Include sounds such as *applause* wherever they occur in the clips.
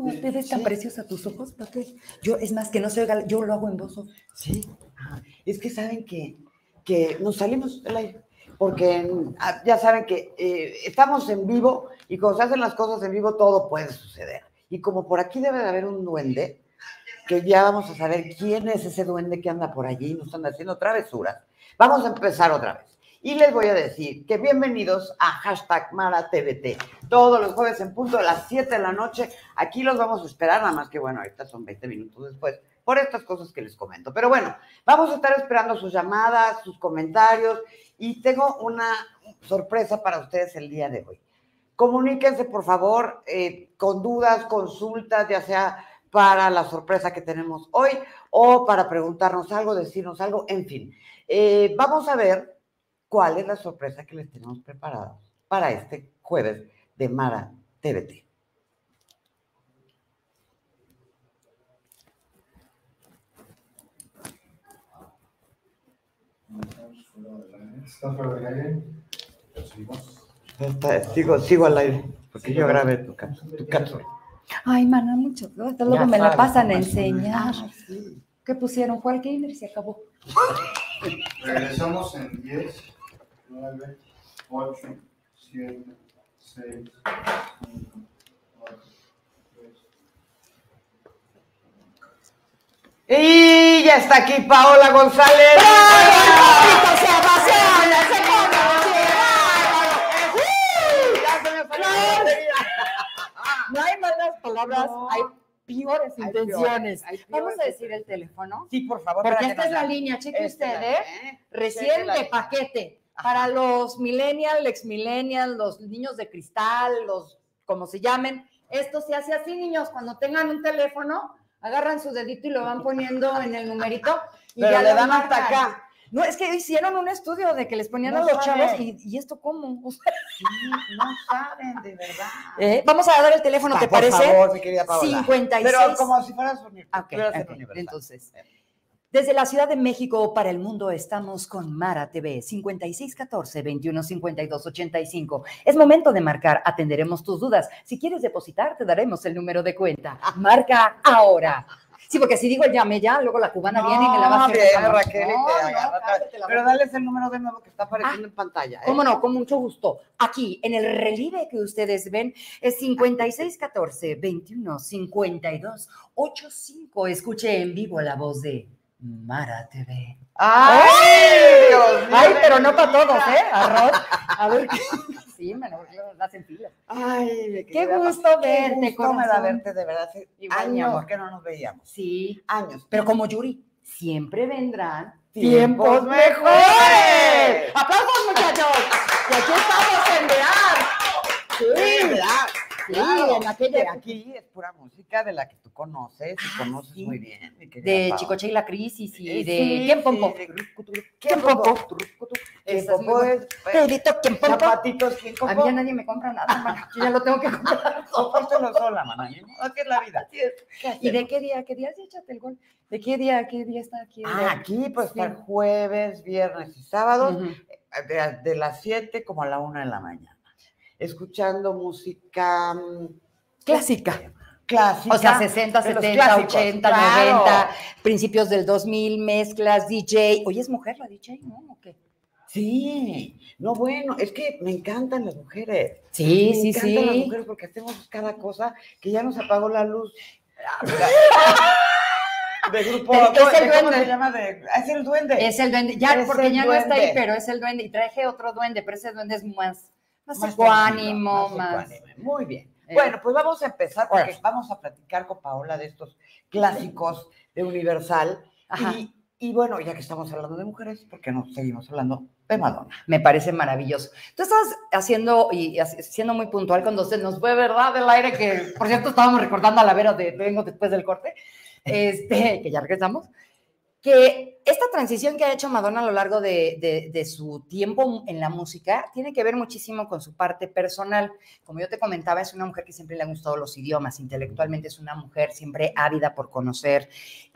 ¿Cómo te ves tan preciosa tus ojos? ¿Para qué? Yo, es más, que no se oiga, yo lo hago en voz. off. Sí. Ah, es que saben que, que nos salimos del aire. Porque ah, ya saben que eh, estamos en vivo y cuando se hacen las cosas en vivo todo puede suceder. Y como por aquí debe de haber un duende, que ya vamos a saber quién es ese duende que anda por allí y nos anda haciendo travesuras, vamos a empezar otra vez. Y les voy a decir que bienvenidos a hashtag MaraTVT. Todos los jueves en punto a las 7 de la noche. Aquí los vamos a esperar, nada más que bueno, ahorita son 20 minutos después, por estas cosas que les comento. Pero bueno, vamos a estar esperando sus llamadas, sus comentarios y tengo una sorpresa para ustedes el día de hoy. Comuníquense, por favor, eh, con dudas, consultas, ya sea para la sorpresa que tenemos hoy o para preguntarnos algo, decirnos algo, en fin. Eh, vamos a ver cuál es la sorpresa que les tenemos preparada para este jueves de Mara TVT. ¿Estás fuera del aire? Está- Sigo, sigo al aire, porque yo grabé tu, tu cápsula. Ay, mana, mucho. Hasta luego Ya me la sabes, pasan a enseñar. Ah, sí. ¿Qué pusieron? Fue al gamer y se acabó. Regresamos en 10, 9, 8, 7, 6, 5, 4, 3. Y ya está aquí Paola González. Ya se me salió la batería. *laughs* No hay malas palabras, No. hay peores Hay intenciones. peores, hay Vamos a peores. decir el teléfono. Sí, por favor. Porque esta es la línea, cheque Esta es usted, la- ¿eh? ¿eh? Recién de línea. Para los millennials, ex millennials, los niños de cristal, los como se llamen. Esto se hace así, niños. Cuando tengan un teléfono, agarran su dedito y lo van poniendo en el numerito. Y Pero ya le dan hasta acá. No, es que hicieron un estudio de que les ponían No a los saben. chavos y, ¿y esto cómo? Sí, no saben, de verdad. eh, vamos a dar el teléfono, ¿te Ah, por parece? favor, mi querida Paola. 56. Pero como si fueras uni- Ah, ok, fueras en ok. Universal. Entonces, desde la Ciudad de México para el mundo estamos con Mara TV 5614 2152 85. Es momento de marcar, atenderemos tus dudas. Si quieres depositar, te daremos el número de cuenta. Marca ahora. Sí, porque si digo el llame ya, luego la cubana viene y me la va a hacer. jamás. Raquel y te No, no, cállate Pero dales el número de nuevo que está apareciendo en pantalla. ¿eh? ¿Cómo no? Con mucho gusto. Aquí, en el relieve que ustedes ven, es 5614 21 52 85. Escuche en vivo la voz de Mara TV. ¡Ay, Dios mío! Ay, pero no para todos, ¿eh? Arroz. A ver qué. *laughs* Sí, me lo hacen filas. Ay, Qué gusto verte, Qué gusto me da verte, de verdad. Igual, mi años amor. que no nos veíamos. Sí, Años. pero como Yuri, siempre vendrán Tiempos mejores. ¡Aplausos, muchachos! Y aquí estamos en Vear. Sí, Claro. en aquella Que aquí es pura música de la que tú conoces y Ah, conoces sí. muy bien. de. Chicoche y la crisis y Eh, de sí, ¿Quién Pompo? ¿Quién Pompo? ¿Quién Pompo es? pues, Pedrito, ¿quién Pompo? Zapatitos, ¿quién A Pompo? mí ya nadie me compra nada. Yo *laughs* ya lo tengo que comprar. *laughs* Compártelo sola, mamá. modo, Así es la vida. Así es. ¿Qué ¿Y de qué día? ¿Qué día? Sí, échate el gol. ¿De qué día? ¿Qué día está aquí? Ah, aquí pues para jueves, viernes y sábados, Ujú. de, de las 7 como a la 1 de la mañana. Escuchando música mm, Clásica. clásica. O sea, 60, de los 70, clásicos, 80, claro. 90, principios del 2000, mezclas, DJ. Oye, ¿es mujer la DJ, no? ¿O qué? Sí, no, bueno, es que me encantan las mujeres. Sí, me sí, encantan las sí. mujeres porque hacemos cada cosa que ya nos apagó la luz. *laughs* De grupo, Es- es ¿cómo- el ¿cómo duende. se llama? De- es el duende. Es el duende, ya, Es porque ya no está ahí, pero es el duende. Y traje otro duende, pero ese duende es más, más, Más ecuánimo, más. ecuánime. Muy bien. Eh. Bueno, pues vamos a empezar porque vamos a platicar con Paola de estos clásicos de Universal. Ajá. Y, y bueno, ya que estamos hablando de mujeres, ¿por qué no seguimos hablando de Madonna? Me parece maravilloso. Tú estás haciendo y siendo muy puntual cuando se nos fue, ¿verdad? Del aire, que por cierto estábamos recordando a la vera de Vengo después del corte, este, que ya regresamos, que esta transición que ha hecho Madonna a lo largo de, de- de su tiempo en la música tiene que ver muchísimo con su parte personal. Como yo te comentaba, es una mujer que siempre le han gustado los idiomas, intelectualmente es una mujer siempre ávida por conocer,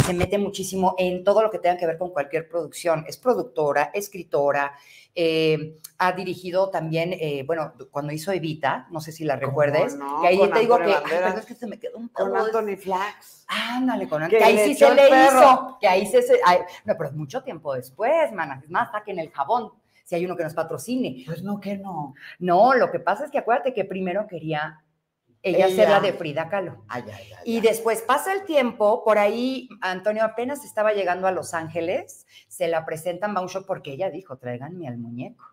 se mete muchísimo en todo lo que tenga que ver con cualquier producción. Es productora, escritora, eh, ha dirigido también, eh, bueno, cuando hizo Evita, no sé si la ¿Cómo recuerdes, no? que ahí Con te digo que, ay, perdón, es que se me quedó un Con pedo de- Anthony Flax. Ándale, con Que que ahí sí se le perro. hizo, que ahí se, se- ay, no, pero es mucho tiempo después, mana, es más, saquen el jabón, si hay uno que nos patrocine. Pues no, que no. No, lo que pasa es que acuérdate que primero quería ella, ser la de Frida Kahlo. Ay, ay, ay. Y después pasa el tiempo, por ahí Antonio apenas estaba llegando a Los Ángeles, se la presentan, a un show porque ella dijo, tráiganme al muñeco.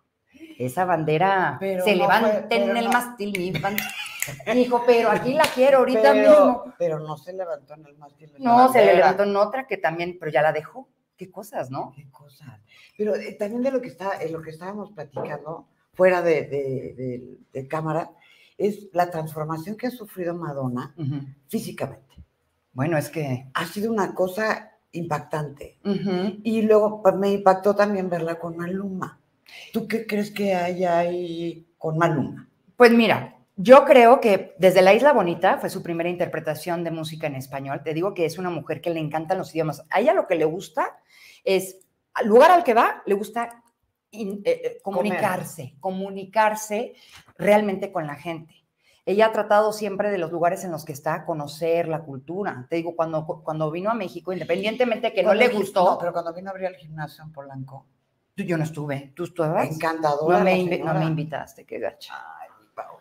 Esa bandera, Pero se no fue- levanten pero el no. mástil, mi bandera. Dijo, pero aquí la quiero ahorita pero, mismo. pero no se levantó en el mástil. No, se le levantó en otra que también, pero ya la dejó. Qué cosas, ¿no? Qué cosas. Pero eh, también de lo que está, eh, lo que estábamos platicando fuera de, de- de- de cámara es la transformación que ha sufrido Madonna físicamente. Bueno, es que. Ha sido una cosa impactante. Y luego pues, me impactó también verla con Maluma. ¿Tú qué crees que hay ahí con Maluma? Pues mira, yo creo que desde La Isla Bonita fue su primera interpretación de música en español. Te digo que es una mujer que le encantan los idiomas. A ella lo que le gusta es, al lugar al que va, le gusta in- eh, eh, comunicarse, comunicarse realmente con la gente. Ella ha tratado siempre de los lugares en los que está, conocer la cultura. Te digo, cuando, cuando vino a México, independientemente de que no le gustó, no, pero cuando vino a abrir el gimnasio en Polanco, yo no estuve. ¿Tú estabas? encantadora. No me, no me invitaste, qué gacha. Ay,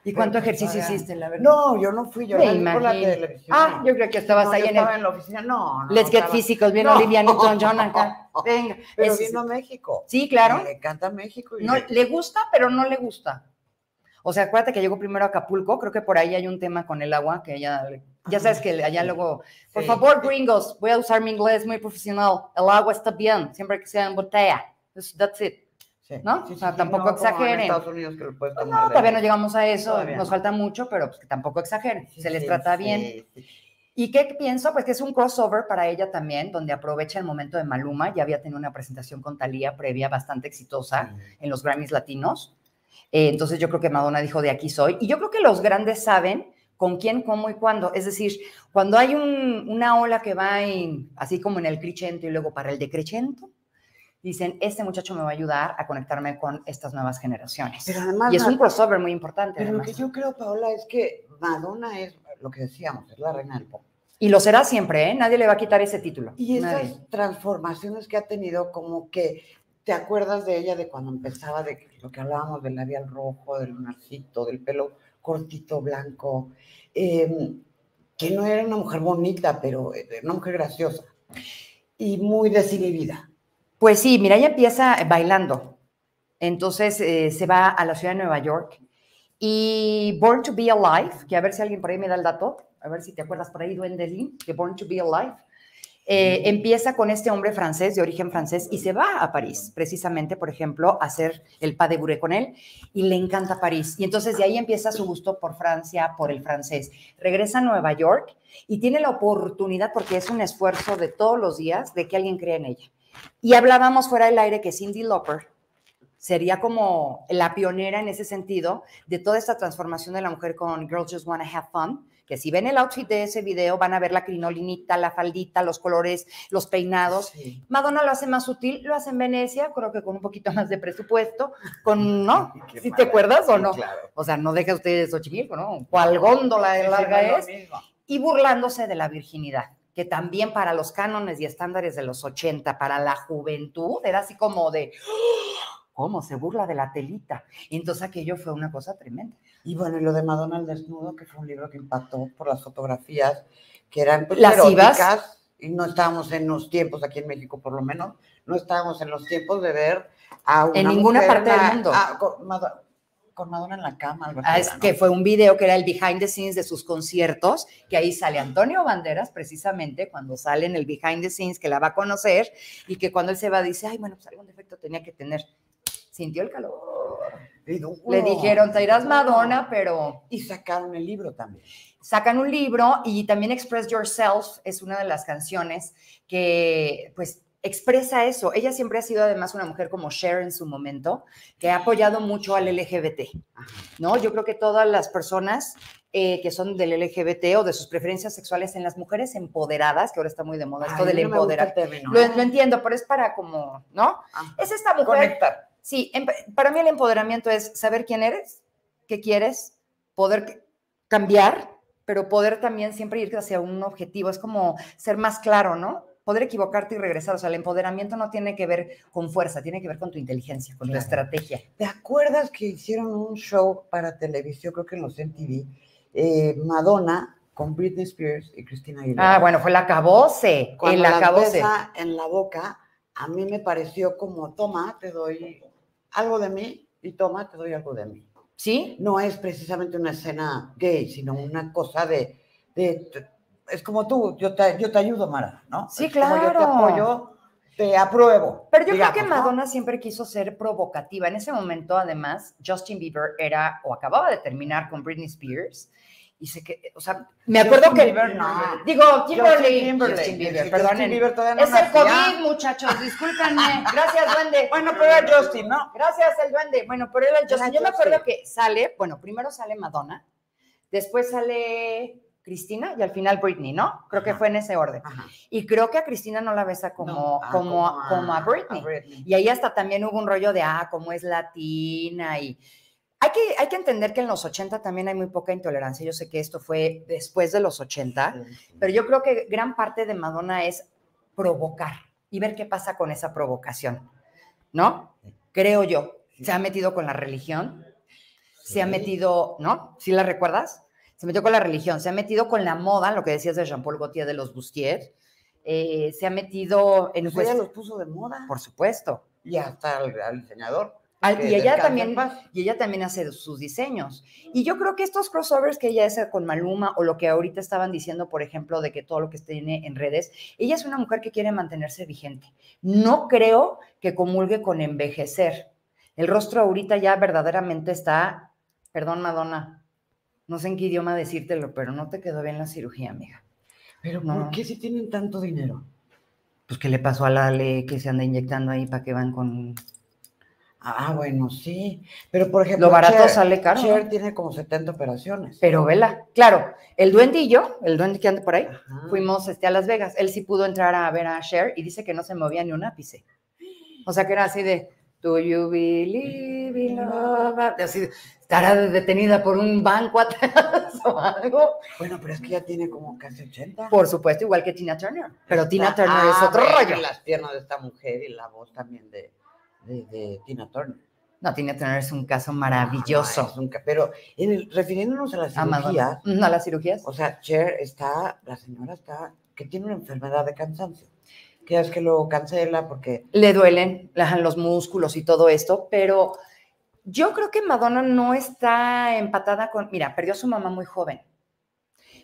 ¿Y cuánto pues ejercicio hiciste, la verdad? No, yo no fui, yo vi por la televisión. Ah, yo creo que estabas No, ahí yo en estaba el en la oficina, no, no. Let's Get estaba- Physical, bien No. Olivia Newton-John acá. *laughs* Venga. Pero Es- vino a México. Sí, claro. Le encanta México. y No, le- gusta, pero no le gusta. O sea, acuérdate que llegó primero a Acapulco, creo que por ahí hay un tema con el agua, que ella, ya sabes que allá luego, por Sí. favor, gringos, voy a usar mi inglés muy profesional, el agua está bien, siempre que sea en botella. That's it. Sí, ¿no? sí, O sea, sí, tampoco no en exageren. Estados Unidos que lo puedes Pues tomar no, todavía no llegamos a eso, Todavía nos no. falta mucho, pero pues que tampoco exageren, se les trata bien. ¿Y qué pienso? Pues que es un crossover para ella también, donde aprovecha el momento de Maluma. Ya había tenido una presentación con Thalía previa bastante exitosa en los Grammys latinos. Eh, entonces yo creo que Madonna dijo, de aquí soy. Y yo creo que los grandes saben con quién, cómo y cuándo. Es decir, cuando hay un- una ola que va en- así como en el crescendo y luego para el decreciento, dicen, este muchacho me va a ayudar a conectarme con estas nuevas generaciones. Pero además, y es un crossover muy importante. pero lo además. que yo creo, Paola, es que Madonna es lo que decíamos, es la reina del pop. Y lo será siempre, ¿eh? Nadie le va a quitar ese título. Y Nadie. esas transformaciones que ha tenido, como que te acuerdas de ella de cuando empezaba, de lo que hablábamos del labial rojo, del lunarcito, del pelo cortito, blanco, eh, que no era una mujer bonita, pero una mujer graciosa y muy desinhibida. Pues sí, mira, ella empieza bailando. Entonces eh, se va a la ciudad de Nueva York y Born to Be Alive, que a ver si alguien por ahí me da el dato, a ver si te acuerdas por ahí, Duendelín, de Born to Be Alive. eh, empieza con este hombre francés, de origen francés, y se va a París, precisamente, por ejemplo, a hacer el pas de bourrée con él, y le encanta París. Y entonces de ahí empieza su gusto por Francia, por el francés. Regresa a Nueva York y tiene la oportunidad, porque es un esfuerzo de todos los días, de que alguien crea en ella. Y hablábamos fuera del aire que Cindy Lauper sería como la pionera en ese sentido de toda esta transformación de la mujer con Girls Just Wanna Have Fun, que si ven el outfit de ese video van a ver la crinolinita, la faldita, los colores, los peinados. Sí. Madonna lo hace más sutil, lo hace en Venecia, creo que con un poquito más de presupuesto, con, *laughs* ¿no? Qué ¿Sí te acuerdas o sí, no? claro. O sea, no deja ustedes Xochimilco, ¿no? ¿Cuál góndola de larga no es? y burlándose de la virginidad, que también para los cánones y estándares de los 80, para la juventud, era así como de, ¡Ah! ¿cómo se burla de la telita? Y entonces aquello fue una cosa tremenda. Y bueno, y lo de Madonna al desnudo, que fue un libro que impactó por las fotografías, que eran pues, eróticas, y no estábamos en los tiempos, aquí en México por lo menos, no estábamos en los tiempos de ver a una En ninguna mujer parte del mundo. ah, con Madonna en la cama, algo Ah, es que fue un video que era el behind the scenes de sus conciertos, que ahí sale Antonio Banderas precisamente cuando sale en el behind the scenes, que la va a conocer y que cuando él se va dice, ay, bueno, pues algún defecto tenía que tener. Sintió el calor. Le dijeron, te irás Madonna, pero Y sacaron el libro también. sacan un libro y también Express Yourself es una de las canciones que pues expresa eso. Ella siempre ha sido además una mujer como Cher en su momento, que ha apoyado mucho al LGBT, ¿no? Yo creo que todas las personas eh, que son del LGBT o de sus preferencias sexuales en las mujeres empoderadas, que ahora está muy de moda esto del no empoderar. Lo, lo entiendo, pero es para como, ¿no? Ah, Es esta mujer. Conectar. Sí, em- para mí el empoderamiento es saber quién eres, qué quieres, poder cambiar, pero poder también siempre ir hacia un objetivo. Es como ser más claro, ¿no? Poder equivocarte y regresar. O sea, el empoderamiento no tiene que ver con fuerza, tiene que ver con tu inteligencia, con Claro. tu estrategia. ¿Te acuerdas que hicieron un show para televisión, creo que en los MTV, eh, Madonna con Britney Spears y Cristina Aguilera? Ah, bueno, fue el acabose, Cuando el acabose. besa en la boca, a mí me pareció como, toma, te doy algo de mí y toma, te doy algo de mí. ¿Sí? No es precisamente una escena gay, sino una cosa de, es como tú, yo te, yo te ayudo, Mara, ¿no? Sí, Es como yo te claro. apoyo, te apruebo. Pero yo digamos, creo que ¿no? Madonna siempre quiso ser provocativa. En ese momento, además, Justin Bieber era o acababa de terminar con Britney Spears. Y sé que, o sea, me acuerdo Justin que. Bieber, no. Digo, Kimberly. Justin Bieber, perdonen. Bieber todavía no es el. COVID, muchachos, discúlpenme. Gracias, duende. *laughs* Bueno, pero era Justin, ¿no? Gracias, el duende. Bueno, pero era el Justin. Yo me acuerdo que sale, bueno, primero sale Madonna, después sale Cristina y al final Britney, ¿no? Creo que Ajá. fue en ese orden. Ajá. Y creo que a Cristina no la besa como, No, ah, como, a, como a Britney. Britney. Y ahí hasta también hubo un rollo de, ah, cómo es latina y... Hay que, hay que entender que en los 80 también hay muy poca intolerancia. Yo sé que esto fue después de los 80, pero yo creo que gran parte de Madonna es provocar y ver qué pasa con esa provocación, ¿no? Creo yo. Se ha metido con la religión, se ha Sí. metido, ¿no? ¿Sí la recuerdas? Se metió con la religión, se ha metido con la moda, lo que decías de Jean-Paul Gaultier de los Bustier, eh, se ha metido en... Pues ella los puso de moda. por supuesto. Y hasta al, diseñador. Al- y ella también y ella también hace sus diseños. Y yo creo que estos crossovers que ella hace con Maluma o lo que ahorita estaban diciendo, por ejemplo, de que todo lo que tiene en redes, ella es una mujer que quiere mantenerse vigente. No creo que comulgue con envejecer. El rostro ahorita ya verdaderamente está, perdón Madonna, no sé en qué idioma decírtelo, pero no te quedó bien la cirugía, amiga. Pero No. ¿por qué si tienen tanto dinero? Pues qué le pasó a la Ale que se anda inyectando ahí para que van con... Ah, bueno, sí. Pero por ejemplo, Lo barato Cher- sale caro. Cher tiene como 70 operaciones. Pero vela, claro, el duende y yo, el duende que anda por ahí, Ajá. fuimos este, a Las Vegas. Él sí pudo entrar a ver a Cher y dice que no se movía ni un ápice. O sea que era así de, Do you believe in love? Así, estará detenida por un banco atrás *laughs* o algo. Bueno, pero es que ya tiene como casi 80. Por supuesto, igual que Tina Turner. Pero Tina Turner es ah, otro rollo. las piernas de esta mujer y la voz también de, de, de Tina Turner. No, Tina Turner es un caso Ah, maravilloso. es un ca- pero en el- refiriéndonos a las cirugías, Mm, ¿A las cirugías? o sea, Cher está, la señora está, que tiene una enfermedad de cansancio. Que es que lo cancela porque le duelen los músculos y todo esto, pero yo creo que Madonna no está empatada con, mira, perdió a su mamá muy joven,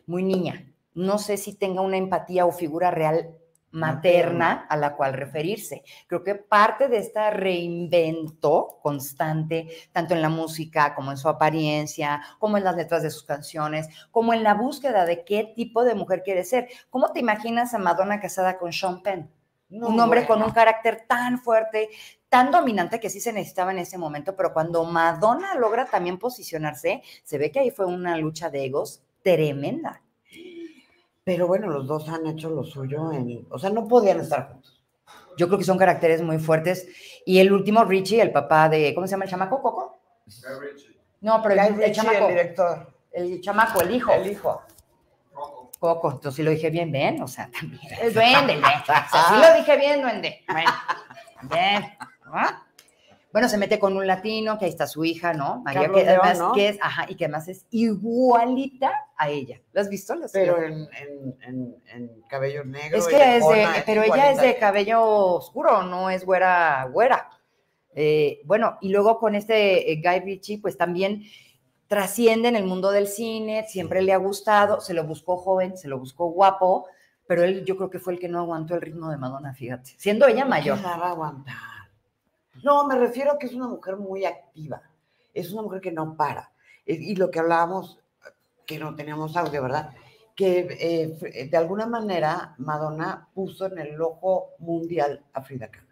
muy niña. No sé si tenga una empatía o figura real materna a la cual referirse. Creo que parte de esta reinvento constante, tanto en la música como en su apariencia, como en las letras de sus canciones, como en la búsqueda de qué tipo de mujer quiere ser. ¿Cómo te imaginas a Madonna casada con Sean Penn? no, un hombre con un carácter tan fuerte, tan dominante que sí se necesitaba en ese momento, pero cuando Madonna logra también posicionarse, se ve que ahí fue una lucha de egos tremenda. Pero bueno, los dos han hecho lo suyo en, o sea, no podían estar juntos. Yo creo que son caracteres muy fuertes. Y el último, Richie, el papá de, ¿cómo se llama el chamaco? ¿Coco? Guy. No, pero el, Guy el chamaco, el director, el chamaco, el hijo. el hijo. Coco. Coco, entonces sí lo dije bien, ven, o sea, también. El duende, el duende. *laughs* O sea, sí lo dije bien, duende. Bueno, *laughs* bien. ¿ah? Bueno, se mete con un latino, que ahí está su hija, ¿no? María, Carlos que además, ¿no? que es, ajá, y que además es igualita a ella. ¿Lo has visto? Las- Pero en, en, en, en cabello negro. es que es de, lejona, pero ella es de cabello oscuro, no es güera, güera. Eh, bueno, y luego con este eh, Guy Ritchie, pues también trasciende en el mundo del cine, siempre le ha gustado, se lo buscó joven, se lo buscó guapo, pero él yo creo que fue el que no aguantó el ritmo de Madonna, fíjate, siendo ella mayor. ¿Qué la va a aguantar? No, me refiero a que es una mujer muy activa. Es una mujer que no para. Y y lo que hablábamos, que no teníamos audio, ¿verdad? que eh, fr- de alguna manera Madonna puso en el ojo mundial a Frida Kahlo.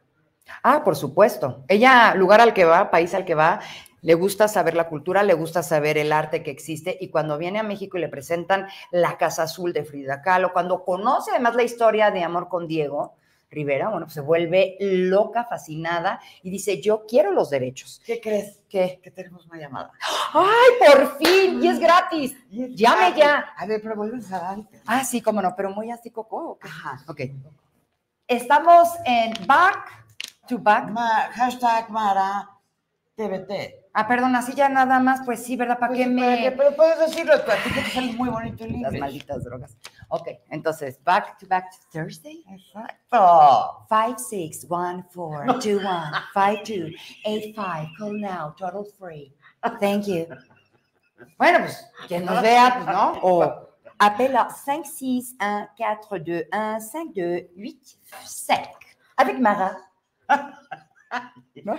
Ah, por supuesto. Ella, lugar al que va, país al que va, le gusta saber la cultura, le gusta saber el arte que existe y cuando viene a México y le presentan la Casa Azul de Frida Kahlo, cuando conoce además la historia de Amor con Diego Rivera, bueno, pues se vuelve loca, fascinada y dice, yo quiero los derechos. ¿Qué crees? ¿Qué? Que tenemos una llamada. ¡Ay, por fin! Y es gratis. Y es Llame ya. A ver, pero vuelves a darte. Ah, sí, cómo no, pero muy así coco. Ajá. Ok. Estamos en back to back. Ma- hashtag Mara TBT. Ah, perdón, así ya nada más, pues sí, ¿verdad? ¿Para Pues, qué ¿para me...? Pero puedes decirlo, tú, a ti que te sale muy bonito el Las inglés. malditas drogas. Ok, entonces, back to back to Thursday. Exacto. 561-421-5285. Call now, total free. Thank you. Bueno, pues, quien nos vea, pues, ¿no? O appelle 561-421-5285. Avec Mara. ¿No?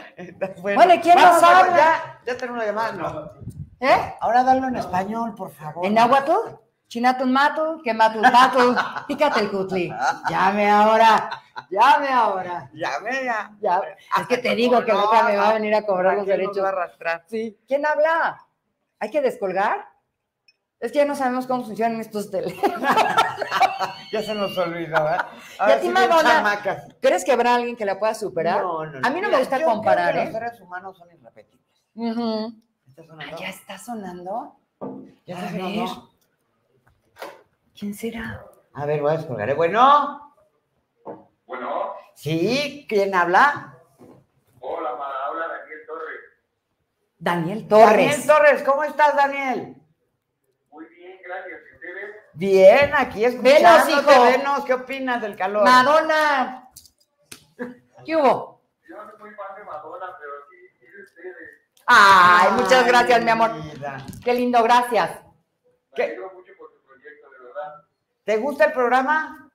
Bueno, ¿y quién nos habla? Ya, ya tenemos una llamada, no. ¿Eh? Ahora dalo en español, por favor. ¿En náhuatl? Chinatun matul, que matul patul, pícate el cutli. Llame ahora, llame ahora. Llame ya. Ya, es que te digo que ahorita me va a venir a cobrar los ¿Para qué nos derechos. va a arrastrar? Sí. ¿Quién habla? ¿Hay que descolgar? Es que ya no sabemos cómo funcionan estos teléfonos. *laughs* Ya se nos olvidó, ¿eh? Y a ti, Madonna, chamacas. ¿Crees que habrá alguien que la pueda superar? No, no, A mí no me gusta creo comparar, que ¿eh? Los seres humanos son irrepetibles. Ujú. ¿Está Ah, sonando? ¿Ya está sonando? ¿Ya está sonando? ¿Quién será? A ver, voy a descolgar. Bueno, Bueno, sí, ¿quién habla? hola, Mara, habla Daniel Torres. Daniel Torres. Daniel Torres, ¿cómo estás, Daniel? Muy bien, gracias. ¿Y ustedes? Bien, aquí escuchándote. Venos, hijo. Venos, ¿qué opinas del calor? Madonna. ¿Qué hubo? Yo no soy muy fan de Madonna, pero sí, sí de ustedes. Ay, muchas gracias, mi amor. vida. Qué lindo, gracias. Me ¿Qué? alegro mucho por tu proyecto, de verdad. ¿Te gusta el programa?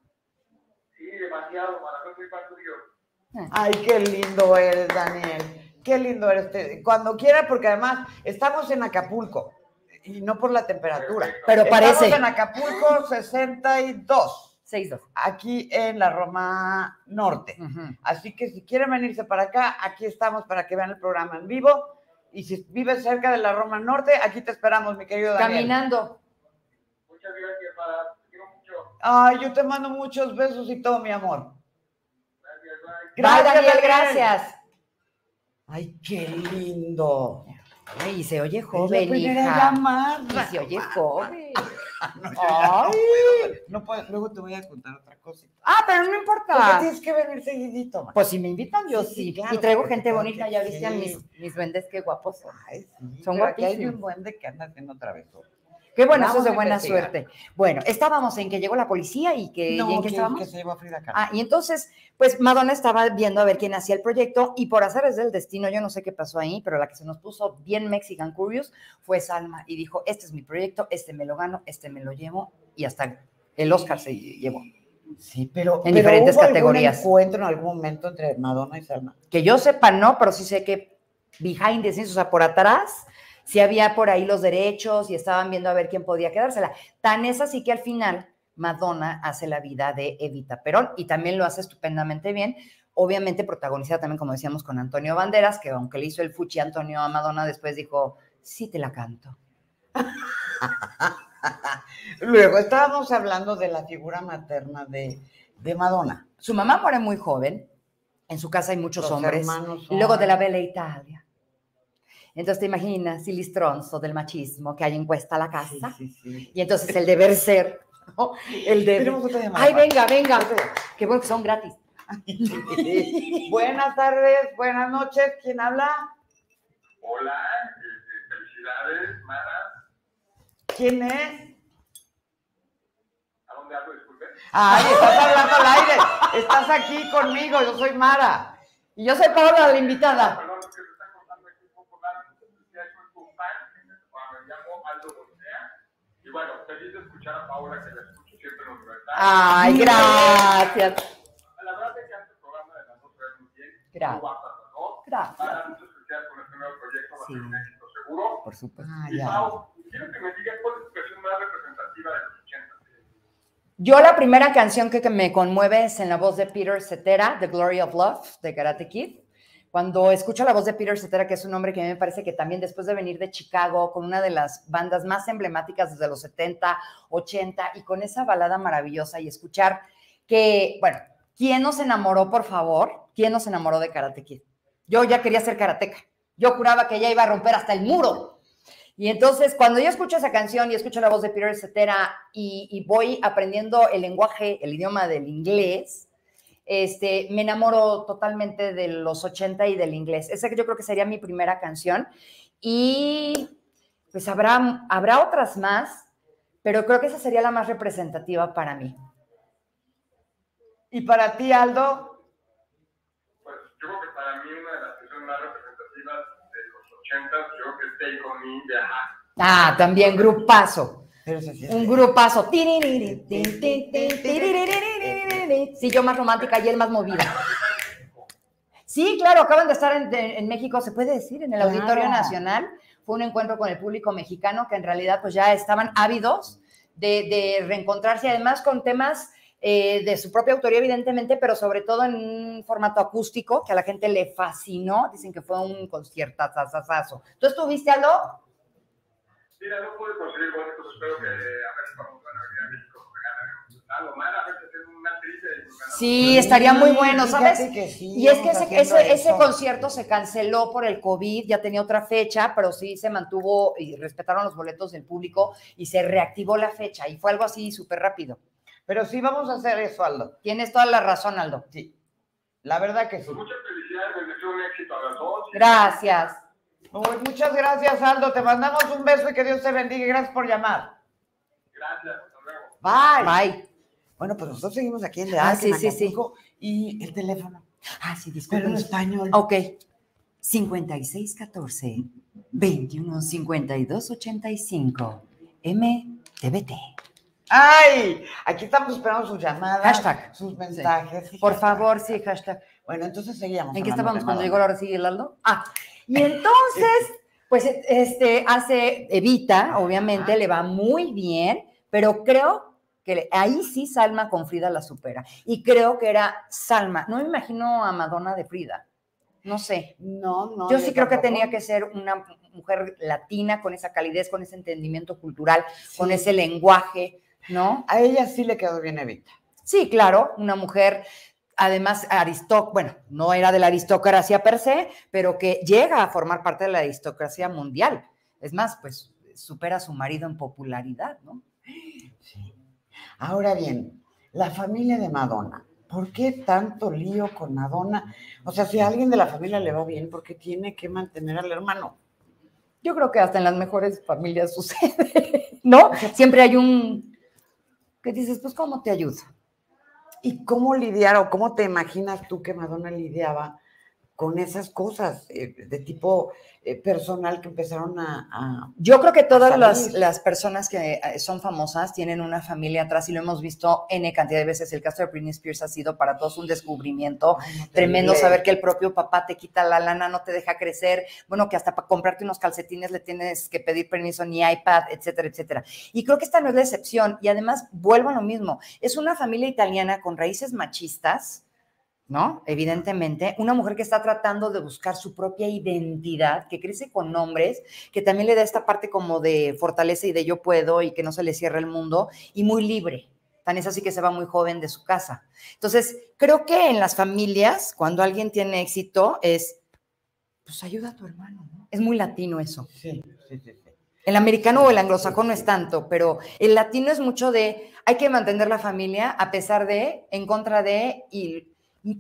Sí, demasiado, Mara, no soy tuyo. Ay, qué lindo eres, Daniel. Qué lindo eres. Cuando quiera, porque además estamos en Acapulco y no por la temperatura. Perfecto. Pero parece. Estamos en Acapulco 62, 6-2. aquí en la Roma Norte. Así que si quieren venirse para acá, aquí estamos para que vean el programa en vivo. Y si vives cerca de la Roma Norte, aquí te esperamos, mi querido Daniel. Caminando. Muchas gracias, Ay, yo te mando muchos besos y todo, mi amor. Gracias, bye. Daniel, gracias. Ay, qué lindo. Ay, se oye Es la joven, hija. llamada. Y se oye joven. *laughs* No, Ay. no puedo, luego te voy a contar otra cosa. Ah, pero no Porque importa. tienes que venir seguidito, man. Pues si me invitan, yo Sí, sí. sí, claro, y traigo porque gente bonita, ya viste a mis, mis duendes, qué guapos son. Ay, sí, Son aquí hay guapísimos. un duende que anda haciendo vez. Qué bueno, eso es de buena investigar. suerte. Bueno, estábamos en que llegó la policía y que, ¿y No, en qué que, estábamos? que se llevó a Frida Kahlo. Ah, y entonces, pues Madonna estaba viendo a ver quién hacía el proyecto y por hacer del destino, yo no sé qué pasó ahí, pero la que se nos puso bien Mexican Curious fue Salma y dijo, este es mi proyecto, este me lo gano, este me lo llevo y hasta el Oscar se llevó. Sí, pero, En pero diferentes ¿hubo algún categorías. encuentro en algún momento entre Madonna y Salma? Que yo sepa, no, pero sí sé que behind the scenes, o sea, por atrás, sí había por ahí los derechos y estaban viendo a ver quién podía quedársela. Tan es así que al final Madonna hace la vida de Evita Perón y también lo hace estupendamente bien. Obviamente protagonizada también, como decíamos, con Antonio Banderas, que aunque le hizo el fuchi a Antonio a Madonna, después dijo, sí te la canto. *laughs* Luego estábamos hablando de la figura materna de, de Madonna. Su mamá muere muy joven, en su casa hay muchos Los hombres, hermanos luego de la Bella Italia. Entonces te imaginas el listronzo del machismo que hay en cuesta la casa. Sí, sí, sí. Y entonces el deber ser, ¿no? el de... Tenemos otra llamada. Ay, venga, venga. Qué bueno que son gratis. *laughs* buenas tardes, buenas noches. ¿Quién habla? Hola, este, felicidades, Mara. ¿Quién es? ¿A dónde hablo? Disculpe. Ay, estás hablando al aire. Estás aquí conmigo. Yo soy Mara. Y yo soy Paola, la invitada. Perdón, es que se está cortando aquí un poco raro. Ya soy tu fan. Ah, Me llamo Aldo Bosea. Y bueno, feliz de escuchar a Paola, que la escucho siempre en Universidad. Ay, gracias. La verdad es que hace el programa de las dos horas muy bien. Gracias. Gracias. Para felicidades con este nuevo proyecto. Va a ser un éxito seguro. Por supuesto. Ah, Y ya. Pau, quiero que me digas cuál es tu versión más representativa de los 80. Yo la primera canción que, que me conmueve es en la voz de Peter Cetera, The Glory of Love, de Karate Kid. Cuando escucho la voz de Peter Cetera, que es un hombre que a mí me parece que también después de venir de Chicago, con una de las bandas más emblemáticas desde los 70, 80, y con esa balada maravillosa y escuchar que, bueno, ¿quién nos enamoró, por favor? ¿Quién nos enamoró de Karate Kid? Yo ya quería ser karateca. Yo juraba que ya iba a romper hasta el muro. Y entonces, cuando yo escucho esa canción y escucho la voz de Peter Cetera y, y voy aprendiendo el lenguaje, el idioma del inglés, este, me enamoro totalmente de los 80 y del inglés. Esa que yo creo que sería mi primera canción. Y pues habrá, habrá otras más, pero creo que esa sería la más representativa para mí. ¿Y para ti, Aldo? Pues yo creo que para mí una de las canciones más representativas de los 80, yo creo que es Take On Me de Ajá. Ah, también grupazo. Un grupazo. Sí, yo más romántica y él más movida. Sí, claro, acaban de estar en, en México, se puede decir, en el Claro. Auditorio Nacional. Fue un encuentro con el público mexicano que en realidad pues ya estaban ávidos de, de reencontrarse, además con temas eh, de su propia autoría, evidentemente, pero sobre todo en un formato acústico que a la gente le fascinó. Dicen que fue un concierto. ¿Tú estuviste, Aldo? Mira, no pude conseguir boletos, espero que a ver Sí, estaría muy bueno, ¿sabes? Sí, Y es que ese, concierto se canceló por el COVID, ya tenía otra fecha, pero sí se mantuvo y respetaron los boletos del público y se reactivó la fecha y fue algo así súper rápido. Pero sí vamos a hacer eso, Aldo. Tienes toda la razón, Aldo. Sí. La verdad que sí. Muchas felicidades, les deseo un éxito a las dos. Gracias. Uy, muchas gracias, Aldo. Te mandamos un beso y que Dios te bendiga. y Gracias por llamar. Gracias, hasta luego. Bye. Bye. Bueno, pues nosotros seguimos aquí en Ah, la sí, sí, sí. Y el teléfono. Ah, sí, Pero disculpen. en español. Ok. 5614 21 52 85 MTBT. ¡Ay! Aquí estamos esperando sus llamadas. Hashtag. Sus mensajes. Por favor, sí, hashtag. Bueno, entonces seguíamos. ¿En qué estábamos cuando llegó la hora el Aldo? Ah, y entonces, *laughs* pues este hace Evita, obviamente, le va muy bien, pero creo que ahí sí Salma con Frida la supera. Y creo que era Salma. No me imagino a Madonna de Frida. No sé. No, no. Yo sí creo que tenía que ser una mujer latina con esa calidez, con ese entendimiento cultural, con ese lenguaje, ¿no? A ella sí le quedó bien Evita. Sí, claro, una mujer, además, aristó, bueno, no era de la aristocracia per se, pero que llega a formar parte de la aristocracia mundial. Es más, pues supera a su marido en popularidad, ¿no? Sí. Ahora bien, la familia de Madonna. ¿Por qué tanto lío con Madonna? O sea, si a alguien de la familia le va bien, ¿por qué tiene que mantener al hermano? Yo creo que hasta en las mejores familias *laughs* sucede, ¿no? Siempre hay un que dices, pues, ¿cómo te ayuda? ¿Y cómo lidiar o cómo te imaginas tú que Madonna lidiaba con esas cosas eh, de tipo eh, personal que empezaron a, a- Yo creo que todas las, las personas que eh, son famosas tienen una familia atrás y lo hemos visto N cantidad de veces. El caso de Britney Spears ha sido para todos un descubrimiento Ay, tremendo saber que el propio papá te quita la lana, no te deja crecer, bueno, que hasta para comprarte unos calcetines le tienes que pedir permiso ni iPad, etcétera, etcétera. Y creo que esta no es la excepción. Y además, vuelvo a lo mismo, es una familia italiana con raíces machistas, ¿no? Evidentemente, una mujer que está tratando de buscar su propia identidad, que crece con nombres, que también le da esta parte como de fortaleza y de yo puedo y que no se le cierra el mundo, y muy libre. Tan es así que se va muy joven de su casa. Entonces, creo que en las familias, cuando alguien tiene éxito, es, pues ayuda a tu hermano, ¿no? Es muy latino eso. Sí, sí, sí. sí. El americano o el anglosajón no es tanto, pero el latino es mucho de hay que mantener la familia a pesar de, en contra de, y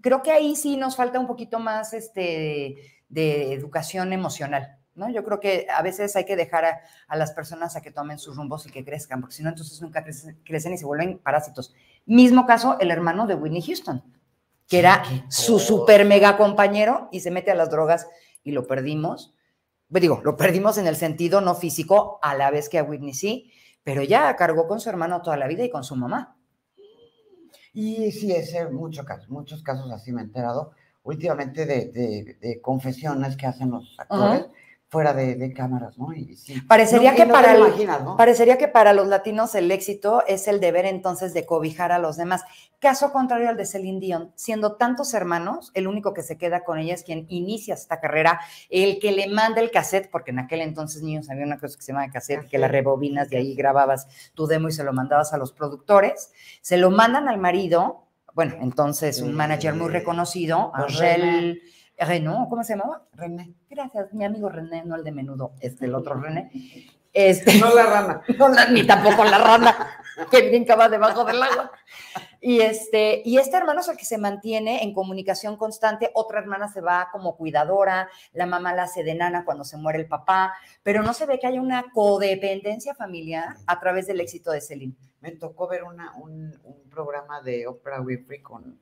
creo que ahí sí nos falta un poquito más este, de educación emocional. ¿no? Yo creo que a veces hay que dejar a, a las personas a que tomen sus rumbos y que crezcan, porque si no, entonces nunca crecen, crecen y se vuelven parásitos. Mismo caso, el hermano de Whitney Houston, que era su super mega compañero y se mete a las drogas y lo perdimos. Pues Digo, lo perdimos en el sentido no físico, a la vez que a Whitney sí, pero ya cargó con su hermano toda la vida y con su mamá. Y sí, es muchos casos, muchos casos así me he enterado últimamente de, de- de confesiones que hacen los actores fuera de, de cámaras, ¿no? Y sí. Parecería No- que no para te lo el- imaginas, ¿no? Parecería que para los latinos el éxito es el deber entonces de cobijar a los demás. Caso contrario al de Celine Dion, siendo tantos hermanos, el único que se queda con ella es quien inicia esta carrera, el que le manda el cassette, porque en aquel entonces niños había una cosa que se llama cassette, que la rebobinas y ahí grababas tu demo y se lo mandabas a los productores. Se lo mandan al marido, bueno, entonces un manager muy reconocido, pues Angel Renault, ¿cómo se llamaba? René. Gracias, mi amigo René, no el de menudo, este, el otro René. Este, No la rana. *laughs* no, ni tampoco la rana que brincaba debajo del agua. Y este, y este hermano es el que se mantiene en comunicación constante. Otra hermana se va como cuidadora, la mamá la hace de nana cuando se muere el papá, pero no se ve que haya una codependencia familiar a través del éxito de Celine. Me tocó ver una, un, un programa de Oprah Winfrey con,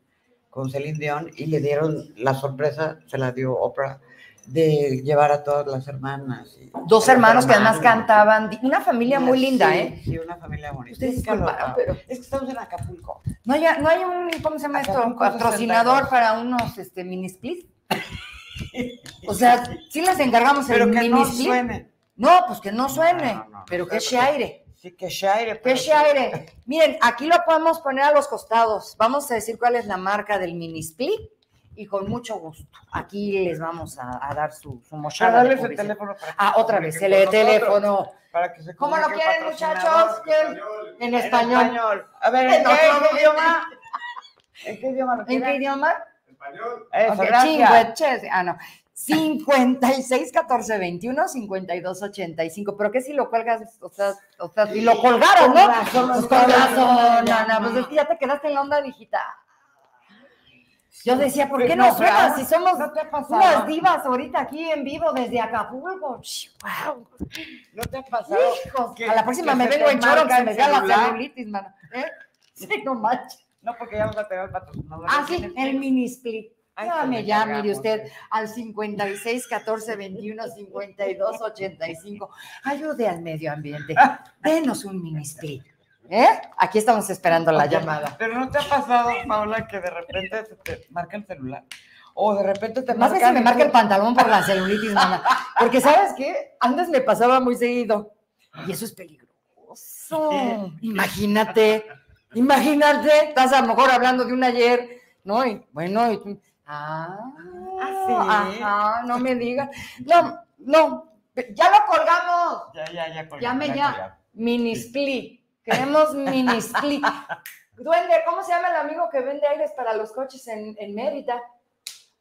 con Celine Dion y le dieron la sorpresa, se la dio Oprah, de llevar a todas las hermanas. y- Dos hermanos que además cantaban, una familia muy Sí, linda, ¿eh? Sí, una familia bonita. Ustedes Es que pero- Es que estamos en Acapulco. No hay, no hay un, ¿cómo se llama esto? Patrocinador 62. para unos este, mini. O sea, sí les encargamos el Pero que mini no split. suene. No, pues que no suene, No, no, no, pero que eche aire, Sí, que shire. que aire. Miren, aquí lo podemos poner a los costados. Vamos a decir cuál es la marca del mini split y con mucho gusto. Aquí les vamos a, a dar su, su mochada. de darles el teléfono para que Ah, otra vez, el nosotros, teléfono. Para que se ¿Cómo lo quieren, muchachos? ¿Quién? En En español. español. A ver, ¿en En qué, en idioma? ¿En qué idioma lo ¿En qué idioma? Español. Eso, Ok, gracias. chingueches. Ah, no. 56 14 21 52 85. Pero que si lo cuelgas, o sea, o sea, si lo colgaron, ¿no? razón, Pues Ana, pues es que ya te quedaste en la onda digital. Yo decía, ¿por qué No, suena si somos ¿No te unas divas ahorita aquí en vivo desde Acapulco? ¡Wow! ¿No te ha pasado? Hijos, que- a la próxima me vengo en choro que me vea la celulitis, mano. ¿Eh? *laughs* Sí, no manches. No, porque ya vamos a tener el patrocinador. Ah, sí, el mini split. Llame ya, mire usted, al 56 14 21 52 85. Ayude al medio ambiente. Denos un mini split. ¿Eh? Aquí estamos esperando la llamada. Pero ¿no te ha pasado, Paula, que de repente te marca el celular? O de repente te Más que marca se me marca el pantalón por la celulitis, mamá. Porque, ¿sabes qué? Antes me pasaba muy seguido. Y eso es peligroso. Imagínate, imagínate, estás a lo mejor hablando de un ayer, ¿no? Y bueno, y tú, ah, ¿Ah, sí? ajá, no me digas. No, no, ya lo colgamos. Ya, ya, ya. colgamos, Llame ya. colgamos. Mini split. Queremos mini split. *laughs* Duende, ¿cómo se llama el amigo que vende aires para los coches en, en Mérida?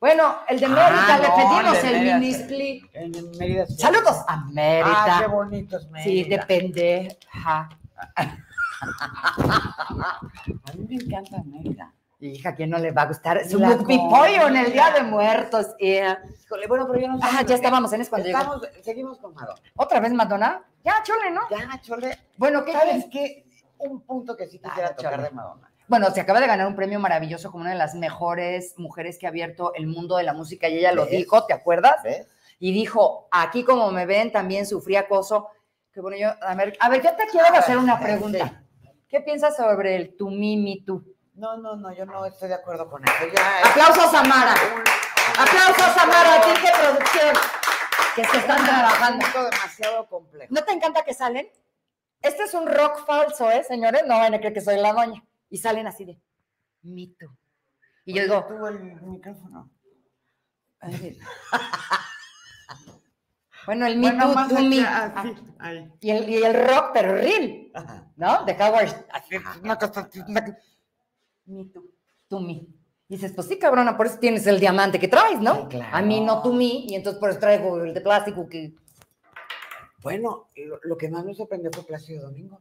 Bueno, el de Ah, Mérida, le no, pedimos el el Mérida. En Mérida. sí. Saludos a Ah, qué Mérida. bonito es Mérida. sí, depende. Ajá. *laughs* A mí me encanta Mérida. Hija, ¿quién no le va a gustar? Su rugby pollo en el Día de. Muertos. Híjole, bueno, pero yo no Ah, ya estábamos en eso cuando llegó. Estamos, seguimos con Madonna. ¿Otra vez Madonna? Ya, chole, ¿no? Ya, Chole. Bueno, ¿qué ¿Sabes qué? Un punto que sí quisiera Ah, tocar Chole. de Madonna. Bueno, se acaba de ganar un premio maravilloso como una de las mejores mujeres que ha abierto el mundo de la música y ella lo dijo, ¿te acuerdas? ¿Ves? Y dijo, aquí como me ven, también sufrí acoso. Que bueno, yo, a ver, a ver, yo te quiero A ver, hacer una sí. pregunta. ¿Qué piensas sobre el tu mi, mi, tú? No, no, no, yo no estoy de acuerdo con eso. Ya es Aplausos a Mara. Aplausos a Mara, a ti que producción. Que se están trabajando. asunto demasiado complejo. ¿No te encanta que salen? Este es un rock falso, ¿eh, señores? No van a creer que soy la doña. Y salen así de, me too. Y yo digo, Tuvo el micrófono. bueno, el me Bueno, tú, ahí. Y el, y el rock, pero real, Ajá. ¿no? De Howard. Ajá. Una cosa, una me tú, me. Y dices, pues sí, cabrona, por eso tienes el diamante que traes, ¿no? Sí, claro. A mí no tú, me, y entonces por eso traigo el de plástico que... Bueno, lo, lo que más me sorprendió fue Plácido Domingo.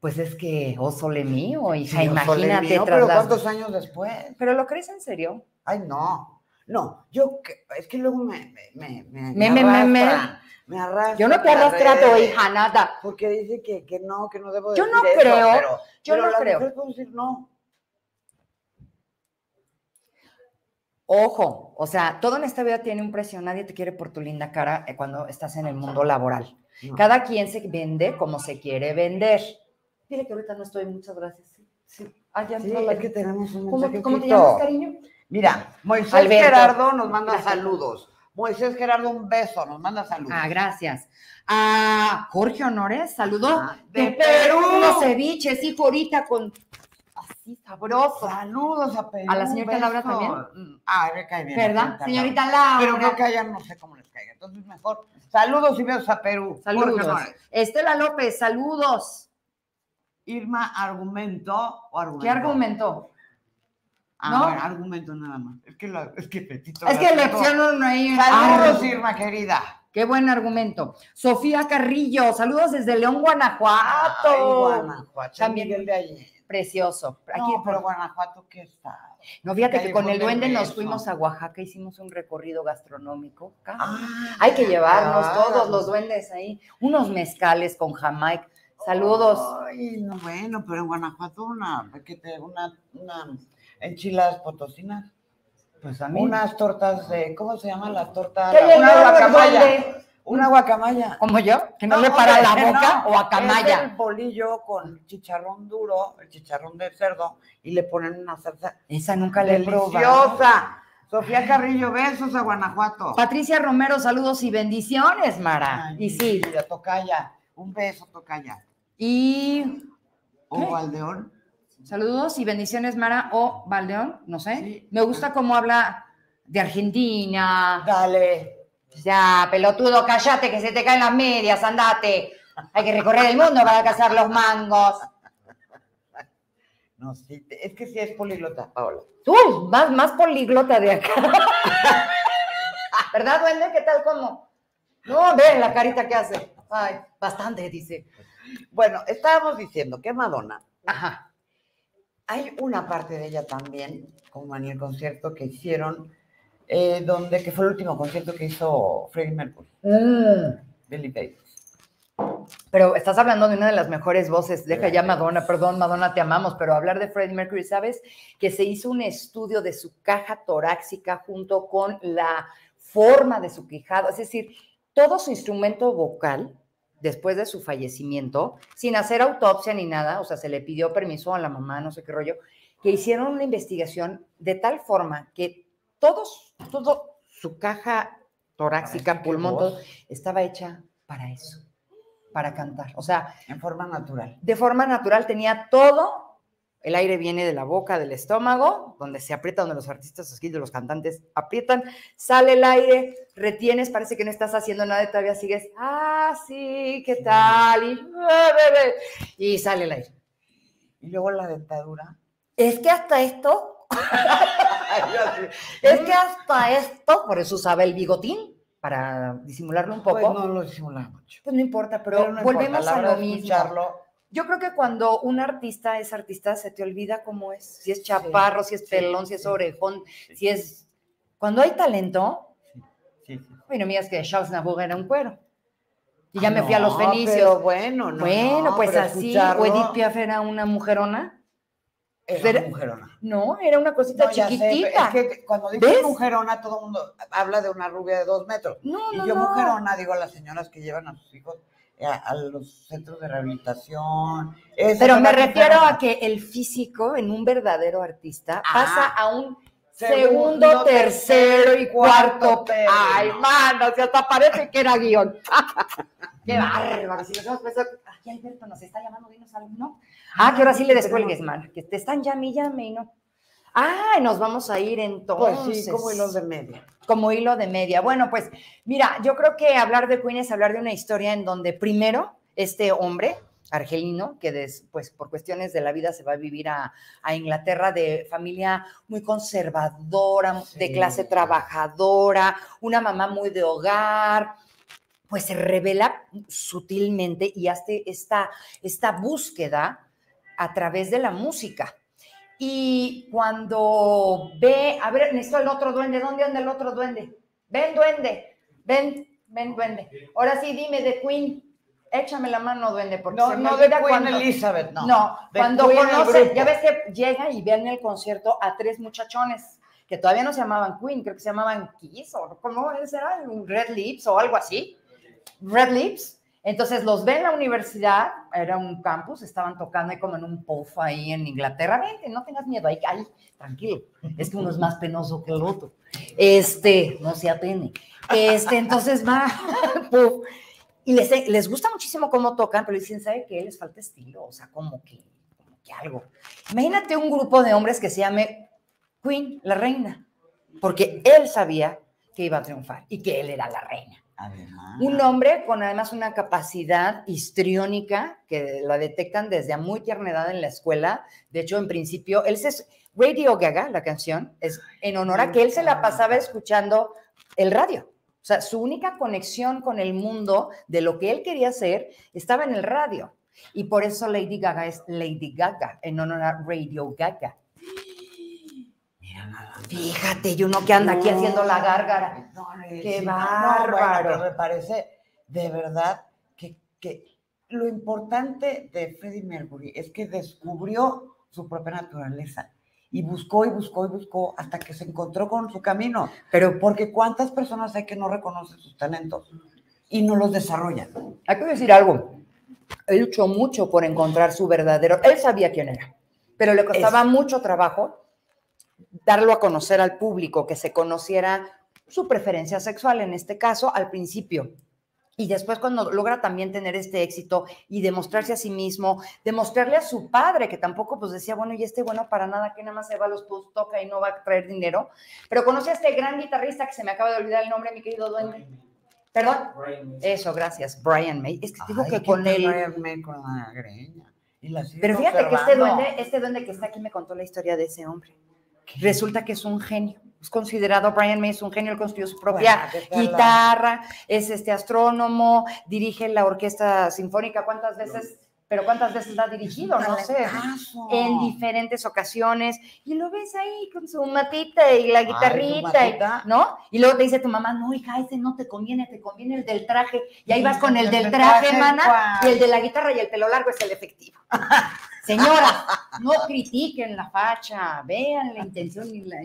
Pues es que, oso le mío, hija, Sí, Sole imagínate. mío, pero las- ¿cuántos años después? ¿Pero lo crees en serio? Ay, no. No, yo, es que luego me, me, me, Me, me, me, me. arrastra, me arrastra Yo no te arrastrato, hija, nada. Porque dice que, que no, que no debo Yo decir no eso, creo, pero, yo pero no creo. mujeres pueden decir no. Ojo, o sea, todo en esta vida tiene un precio, nadie te quiere por tu linda cara eh, cuando estás en el mundo laboral. No. Cada quien se vende como se quiere vender. Dile que ahorita no estoy, muchas gracias. Sí, sí. Ah, ya Sí, es que tenemos un ¿Cómo, cómo te llamas, cariño? Mira, Moisés Alberto. Gerardo nos manda Gracias. saludos. Moisés Gerardo, un beso, nos manda saludos. Ah, gracias. A Jorge Honores, saludos. Ah, de Perú. Unos ceviches, hijo, ahorita con así sabroso. Saludos a Perú. ¿A la señorita Laura también? Mm, Ah, me cae bien. ¿Verdad? señorita Señorita Laura. Pero creo que allá no sé cómo les caiga. Entonces, mejor. Saludos y besos a Perú. Saludos. Estela López, saludos. Irma, argumento o argumento. ¿Qué argumentó? Ah, ¿No? bueno, argumento nada más. Es que, la, es que Petito. Es que le opciono ahí. Saludos, Irma, querida. Qué buen argumento. Sofía Carrillo, saludos desde León, Guanajuato. Ay, Guanajuato. También- Miguel de allí. Precioso. Aquí, No, pero Guanajuato, ¿qué está? no, fíjate que con el duende nos fuimos a Oaxaca, hicimos un recorrido gastronómico. Ah, Hay que llevarnos claro. todos los duendes ahí. Unos mezcales con Jamaica. Saludos. Ay, no, bueno, pero en Guanajuato una, una, una enchiladas potosinas, Pues a unas tortas de, ¿cómo se llaman las tortas? ¿Qué le Una guacamaya, una guacamaya. ¿Como yo? ¿Que no, le para la boca no, o a Es camaya? el bolillo con chicharrón duro, el chicharrón de cerdo, y le ponen una salsa Esa nunca la he probado. deliciosa. Sofía Carrillo, besos a Guanajuato. Patricia Romero, saludos y bendiciones, Mara. Ay, y sí, Tocaya, un beso, Tocaya. y O. Valdeón. Saludos y bendiciones, Mara o Valdeón, no sé. Sí. Me gusta cómo habla de Argentina. Dale. Ya, pelotudo, cállate que se te caen las medias, andate. Hay que recorrer el mundo para cazar los mangos. No, sí, es que sí es poliglota, Paola. Uy, más, más políglota de acá. ¿Verdad, duende? ¿Qué tal como? No, ve la carita que hace. Ay, bastante, dice. Bueno, estábamos diciendo que Madonna, Ajá. Hay una parte de ella también, como en el concierto que hicieron, eh, donde, que fue el último concierto que hizo Freddie Mercury, Billy Bates. Pero estás hablando de una de las mejores voces. Deja ya Madonna, perdón, Madonna, te amamos, pero hablar de Freddie Mercury, ¿sabes? Que se hizo un estudio de su caja torácica junto con la forma de su quijado, es decir, todo su instrumento vocal después de su fallecimiento, sin hacer autopsia ni nada, o sea, se le pidió permiso a la mamá, no sé qué rollo, que hicieron una investigación de tal forma que todos, todo su caja torácica, Ay, pulmón, todo, estaba hecha para eso, para cantar. O sea, En forma natural. de forma natural tenía todo. El aire viene de la boca, del estómago, donde se aprieta, donde los artistas los cantantes aprietan, sale el aire, retienes, parece que no estás haciendo nada y todavía sigues, ah, sí, ¿qué tal? Y, ah, y sale el aire. Y luego la dentadura. Es que hasta esto, *laughs* es que hasta esto, por eso usaba el bigotín, para disimularlo un poco. Pues no lo disimulaba mucho. Pues no importa, pero, Pero no volvemos importa, a lo mismo. Yo creo que cuando un artista es artista, se te olvida cómo es. Si es chaparro, si es sí, pelón, si es sí. orejón, si es. Cuando hay talento, Sí, sí. bueno, mira, es que Charles Navour era un cuero. Y ya Ah, me fui a los fenicios. Bueno, no, bueno, no, pues así. escucharlo O Edith Piaf era una mujerona. era pero- una mujerona. No, era una cosita No, ya sé, chiquitita. es que cuando dices ¿Ves? mujerona, todo el mundo habla de una rubia de dos metros. No, Y no, yo mujerona digo a las señoras que llevan a sus hijos a, a los centros de rehabilitación. Pero me refiero a que el físico en un verdadero artista Ah. pasa a un Segundo, segundo, tercero y cuarto. término. Ay, mano, si hasta parece que era guion. *laughs* Qué bárbaro. Si nos pensado, ay, Alberto, nos está llamando, dinos algo, ¿no? Ah, que ahora sí le descuelgues, man. Que te están llame y llame y no. Ah, nos vamos a ir entonces. Pues sí, como hilos de media. Como hilo de media. Bueno, pues mira, yo creo que hablar de Queen es hablar de una historia en donde primero este hombre argelino, que después por cuestiones de la vida se va a vivir a, a Inglaterra de familia muy conservadora, de clase trabajadora, una mamá muy de hogar, pues se revela sutilmente y hace esta, esta búsqueda a través de la música. Y cuando ve, a ver, necesito el otro duende, ¿dónde anda el otro duende? Ven, duende, ven, ven, duende. Ahora sí, dime de Queen, échame la mano, duende, porque No, se me no de Queen cuando- Elizabeth, no. no, cuando Queen conoce, ya ves que llega y ve en el concierto a tres muchachones que todavía no se llamaban Queen, creo que se llamaban Kiss o ¿cómo era? Red Lips o algo así. Red Lips. Entonces los ve en la universidad, era un campus, estaban tocando ahí como en un puff ahí en Inglaterra. Vente, no tengas miedo, ahí, ahí, tranquilo. Es que uno es más penoso que el otro. Este, no se apene. Este, entonces va, *laughs* puff. Y les, les gusta muchísimo cómo tocan, pero dicen, ¿sabe qué? Les falta estilo, o sea, como que, como que algo. Imagínate un grupo de hombres que se llame Queen, la reina, porque él sabía que iba a triunfar y que él era la reina. Además. Un hombre con además una capacidad histriónica que la detectan desde a muy tierna edad en la escuela. De hecho, en principio, él se... Radio Gaga, la canción, es en honor a que él se la pasaba escuchando el radio. O sea, su única conexión con el mundo de lo que él quería hacer estaba en el radio. Y por eso Lady Gaga es Lady Gaga, en honor a Radio Gaga. Nada. Fíjate, y uno que anda aquí haciendo la gárgara. No, Qué bárbaro. bueno, me parece de verdad que, que lo importante de Freddie Mercury es que descubrió su propia naturaleza y buscó y buscó y buscó hasta que se encontró con su camino. Pero Porque cuántas personas hay que no reconocen sus talentos y no los desarrollan. Hay que decir algo. Él luchó mucho por encontrar su verdadero. Él sabía quién era, pero le costaba mucho trabajo darlo a conocer al público, que se conociera su preferencia sexual en este caso al principio. Y después cuando logra también tener este éxito y demostrarse a sí mismo, demostrarle a su padre, que tampoco pues decía, bueno, y este bueno para nada, que nada más se va a los posts, toca y no va a traer dinero, pero conoce a este gran guitarrista que se me acaba de olvidar el nombre, mi querido duende. Perdón. Eso, gracias, Brian May. Es que digo que ¿qué con él. Brian May con la greña? Y la sigue Pero fíjate que este duende, este duende que está aquí me contó la historia de ese hombre. Resulta que es un genio. Es considerado Brian May es un genio, él construyó su propia Bueno, ¿qué tal la- guitarra, es este astrónomo, dirige la orquesta sinfónica. ¿Cuántas veces? Pero ¿cuántas veces la ha dirigido? No sé. En diferentes ocasiones. Y lo ves ahí con su matita y la guitarrita, y- matita. ¿no? Y luego te dice tu mamá, no, hija, ese no te conviene, te conviene el del traje. Y ahí vas con el el del traje, mana, y el de la guitarra y el pelo largo es el efectivo. *laughs* Señora, no critiquen la facha, vean la intención y la,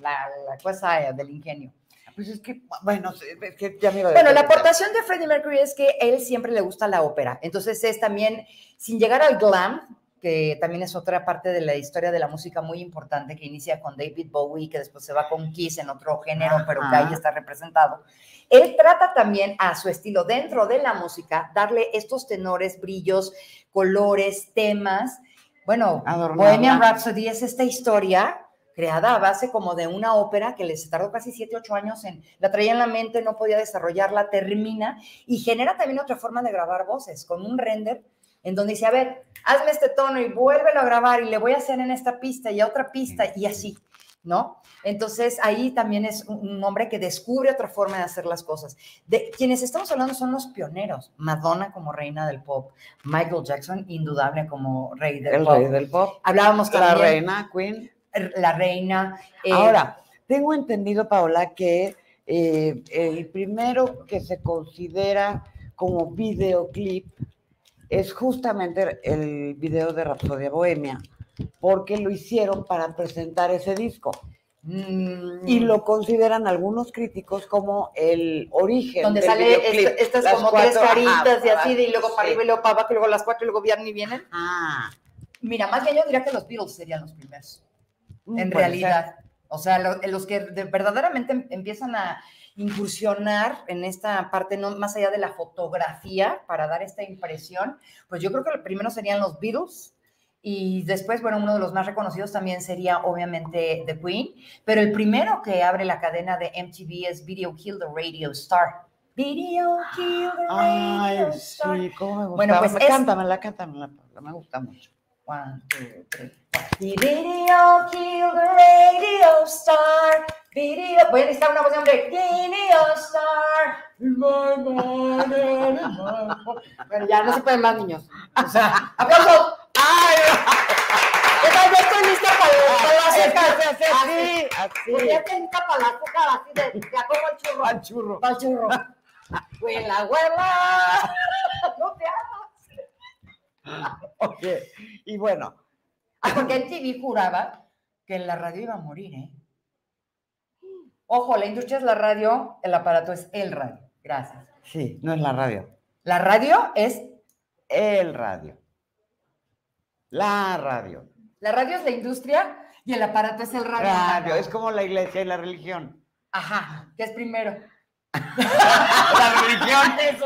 la- la cosa del ingenio. Pues es que, bueno, es que ya me iba a Bueno, la aportación de Freddie Mercury es que él siempre le gusta la ópera. Entonces es también, sin llegar al glam, que también es otra parte de la historia de la música muy importante, que inicia con David Bowie, que después se va con Kiss en otro género, pero que ahí está representado. Él trata también a su estilo dentro de la música, darle estos tenores, brillos, colores, temas. Bueno, Adornarla. Bohemian Rhapsody es esta historia creada a base como de una ópera que les tardó casi 7, 8 años en, la traía en la mente, no podía desarrollarla, termina y genera también otra forma de grabar voces, con un render en donde dice, a ver, hazme este tono y vuélvelo a grabar y le voy a hacer en esta pista y a otra pista y así, ¿no? Entonces ahí también es un hombre que descubre otra forma de hacer las cosas. De quienes estamos hablando son los pioneros, Madonna como reina del pop, Michael Jackson indudable como rey del El pop. rey del pop. Hablábamos La también reina, Queen. La reina. eh, Ahora, tengo entendido, Paola, que eh, el primero que se considera como videoclip es justamente el video de Rapsodia Bohemia, porque lo hicieron para presentar ese disco. mm, Y lo consideran algunos críticos como el origen donde del sale estas Las como cuatro- tres caritas y así, y luego sí. para arriba y luego para abajo, y luego las cuatro y luego vienen y vienen. Ah, Mira, más bien yo diría que los Beatles serían los primeros. Mm, en realidad. O sea, lo- los que de- verdaderamente em- empiezan a incursionar en esta parte, no más allá de la fotografía, para dar esta impresión, pues yo creo que primero serían los Beatles. Y después, bueno, uno de los más reconocidos también sería obviamente The Queen, pero el primero que abre la cadena de MTV es Video Kill the Radio Star. Video Kill the Ay, Radio Star. sí, cómo me gusta. Bueno, pues es- Cántamela, cántamela, Paola, me gusta mucho. One, two, three, video kill the radio star. Video. Voy a necesitar una voz de hombre. Radio star. Bueno, ya no se pueden más niños. O sea, aplausos. ¡Ay! O sea, ya estoy lista para, para la azúcar. Así, Pues ya así. estoy lista para la azúcar, así de, ya como el churro. Al churro. Churro. *laughs* Huela, huela. *laughs* Ok, y bueno, Ah, porque en TV juraba que la radio iba a morir, ¿eh? Ojo, la industria es la radio, el aparato es el radio. Gracias. sí, no es la radio. La radio es, El radio. La radio. la radio es la industria y el aparato es el radio. Radio, es como la iglesia y la religión. Ajá, ¿qué es primero? *laughs* La religión. *laughs* Eso.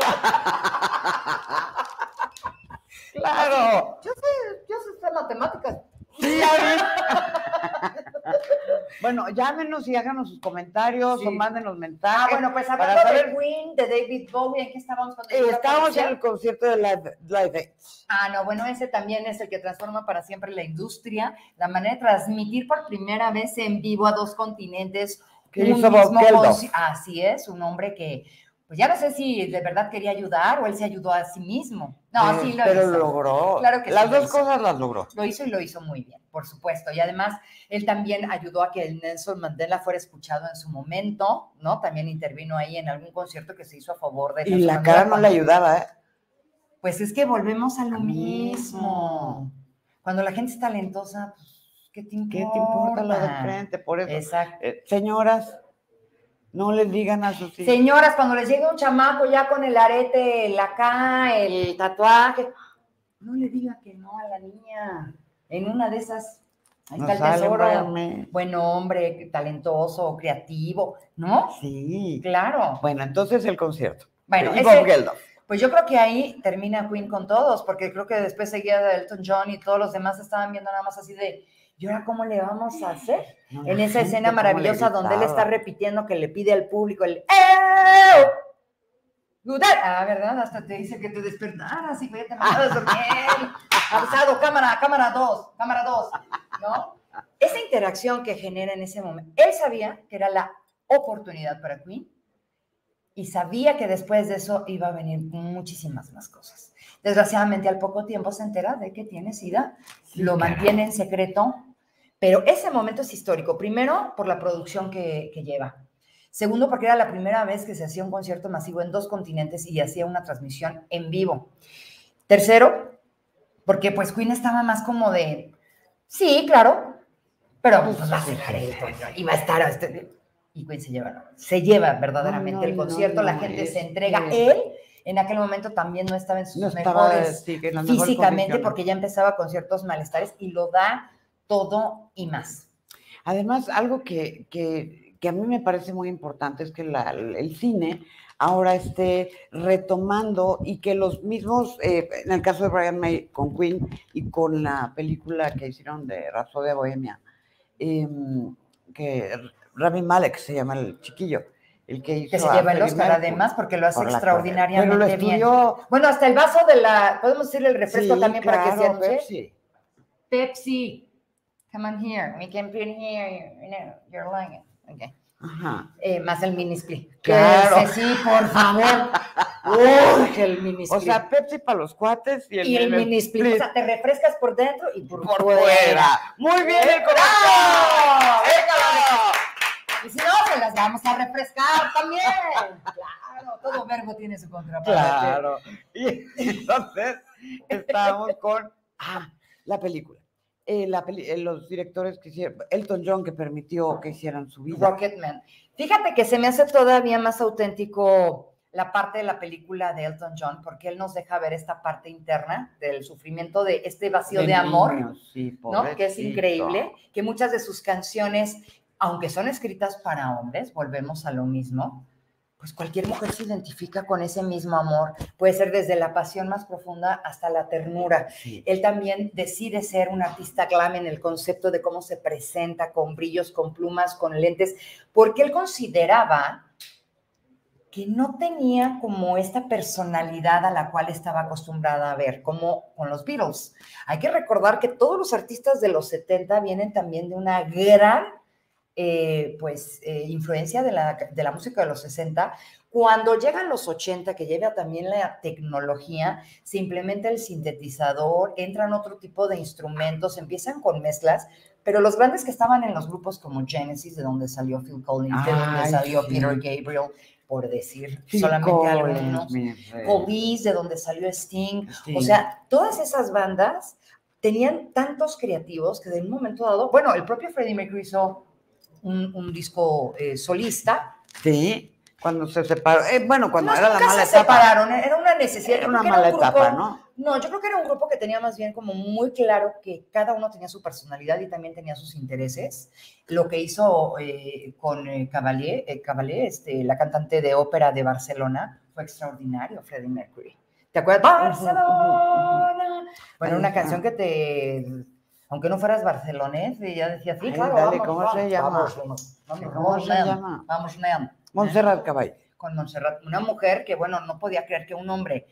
Claro. Yo sé, yo sé hacer matemáticas. Sí, *laughs* bueno, llámenos y háganos sus comentarios Sí. o mándenos Ah, mensajes. bueno, pues hablando saber- de Queen, de David Bowie, ¿en qué estábamos cuando Eh, estábamos en el concierto de Live, Live Aid. Ah, no, bueno, ese también es el que transforma para siempre la industria, la manera de transmitir por primera vez en vivo a dos continentes. Que un hizo Bob Así es, un hombre que, pues ya no sé si de verdad quería ayudar o él se ayudó a sí mismo. No, Eh, sí lo Pero hizo. logró. Claro que sí Las dos hizo. cosas las logró. Lo hizo y lo hizo muy bien, por supuesto. Y además, él también ayudó a que el Nelson Mandela fuera escuchado en su momento, ¿no? También intervino ahí en algún concierto que se hizo a favor de Y Nelson la Mandela cara no le ayudaba, ¿eh? Pues es que volvemos a lo mismo. Cuando la gente es talentosa, pues, ¿qué te importa? ¿Qué te importa lo de frente? Por eso. Exacto. Eh, señoras, no les digan a sus hijos. Señoras, cuando les llega un chamaco ya con el arete, el acá, el tatuaje, no le diga que no a la niña. En una de esas, ahí No está el tesoro. Buen hombre, talentoso, creativo, ¿no? Sí. Claro. Bueno, entonces el concierto. Bueno, y Geldof. Pues yo creo que ahí termina Queen con todos, porque creo que después seguía de Elton John y todos los demás estaban viendo nada más así de, ¿y ahora cómo le vamos a hacer? No, En esa gente escena maravillosa donde él está repitiendo que le pide al público el. Gudel. Ah, ¿verdad? Hasta te dice que te despertaras y que ya te mandabas dormir. *laughs* Avisado, cámara, cámara 2, cámara 2, ¿no? Esa interacción que genera en ese momento, él sabía que era la oportunidad para Queen y sabía que después de eso iba a venir muchísimas más cosas. Desgraciadamente, al poco tiempo se entera de que tiene SIDA, Sí, lo mantiene en secreto, pero ese momento es histórico. Primero, por la producción que, que lleva. Segundo, porque era la primera vez que se hacía un concierto masivo en dos continentes y hacía una transmisión en vivo. Tercero, porque pues Queen estaba más como de, sí, claro, pero pues va a ser y va a estar... este- y Queen se lleva, ¿no? se lleva verdaderamente No, no, el no, concierto, la gente es se entrega. Él en aquel momento también no estaba en sus estaba mejores sí, en mejores físicamente porque ya empezaba con ciertos malestares y lo da todo y más. Además, algo que, que- que a mí me parece muy importante es que la- el cine ahora esté retomando y que los mismos, eh, en el caso de Brian May con Queen y con la película que hicieron de Rhapsody Bohemia, em, que Rami Malek se llama el chiquillo, el que hizo Que se lleva el Oscar además porque lo hace por extraordinariamente carrera. Pero lo bien. Bueno, hasta el vaso de la, podemos decirle el refresco sí, también para que se. Pepsi. Pepsi. Come on here. We can put here. You know, it. Okay. Ajá. Eh, más el mini split. Claro. Ese sí, por favor. Uy, el mini O sea, Pepsi para los cuates y el, y el mini mini split. O sea, te refrescas por dentro y por, por fuera. Muy bien el. Y si no, se las vamos a refrescar también. Claro, todo verbo tiene su contraparte. Claro. Y entonces estábamos con ah, la película. Eh, la eh, los directores que hicieron, Elton John que permitió que hicieran su vida. Rocketman. Fíjate que se me hace todavía más auténtico la parte de la película de Elton John, porque él nos deja ver esta parte interna del sufrimiento de este vacío de, amor, niños, sí, ¿no? Que es increíble, que muchas de sus canciones, aunque son escritas para hombres, volvemos a lo mismo, pues cualquier mujer se identifica con ese mismo amor. Puede ser desde la pasión más profunda hasta la ternura. Sí. Él también decide ser un artista glam en el concepto de cómo se presenta, con brillos, con plumas, con lentes, porque él consideraba que no tenía como esta personalidad a la cual estaba acostumbrada a ver, como con los Beatles. Hay que recordar que todos los artistas de los 70 vienen también de una gran eh, pues, eh, influencia de la, de la música de los 60. Cuando llegan los 80, que lleva también la tecnología, se implementa el sintetizador, entran otro tipo de instrumentos, empiezan con mezclas, pero los grandes que estaban en los grupos como Genesis, de donde salió Phil Collins, de donde salió sí. Peter Gabriel, por decir Phil solamente Collins, algunos. Police, de donde salió Sting, o sea, todas esas bandas tenían tantos creativos que de un momento dado, bueno, el propio Freddie Mercury hizo un, un disco eh, solista, Sí, Cuando se separó. eh, bueno, cuando No, era la mala se etapa. separaron, era una necesidad. Era una mala un grupo- etapa, ¿no? No, yo creo que era un grupo que tenía más bien como muy claro que cada uno tenía su personalidad y también tenía sus intereses. Lo que hizo eh, con eh, Cavalier, eh, Cavalier, este, la cantante de ópera de Barcelona, fue extraordinario, Freddie Mercury. ¿Te acuerdas? Barcelona. Bueno, una canción que te, aunque no fueras barcelonés, y ya decía, sí, Ay, claro, dale, vamos, ¿cómo vamos, se llama? Vamos, vamos, vamos, ¿Cómo vamos, se Nea, llama? Vamos, Nea. Montserrat Caballé. con Montserrat, una mujer que, bueno, no podía creer que un hombre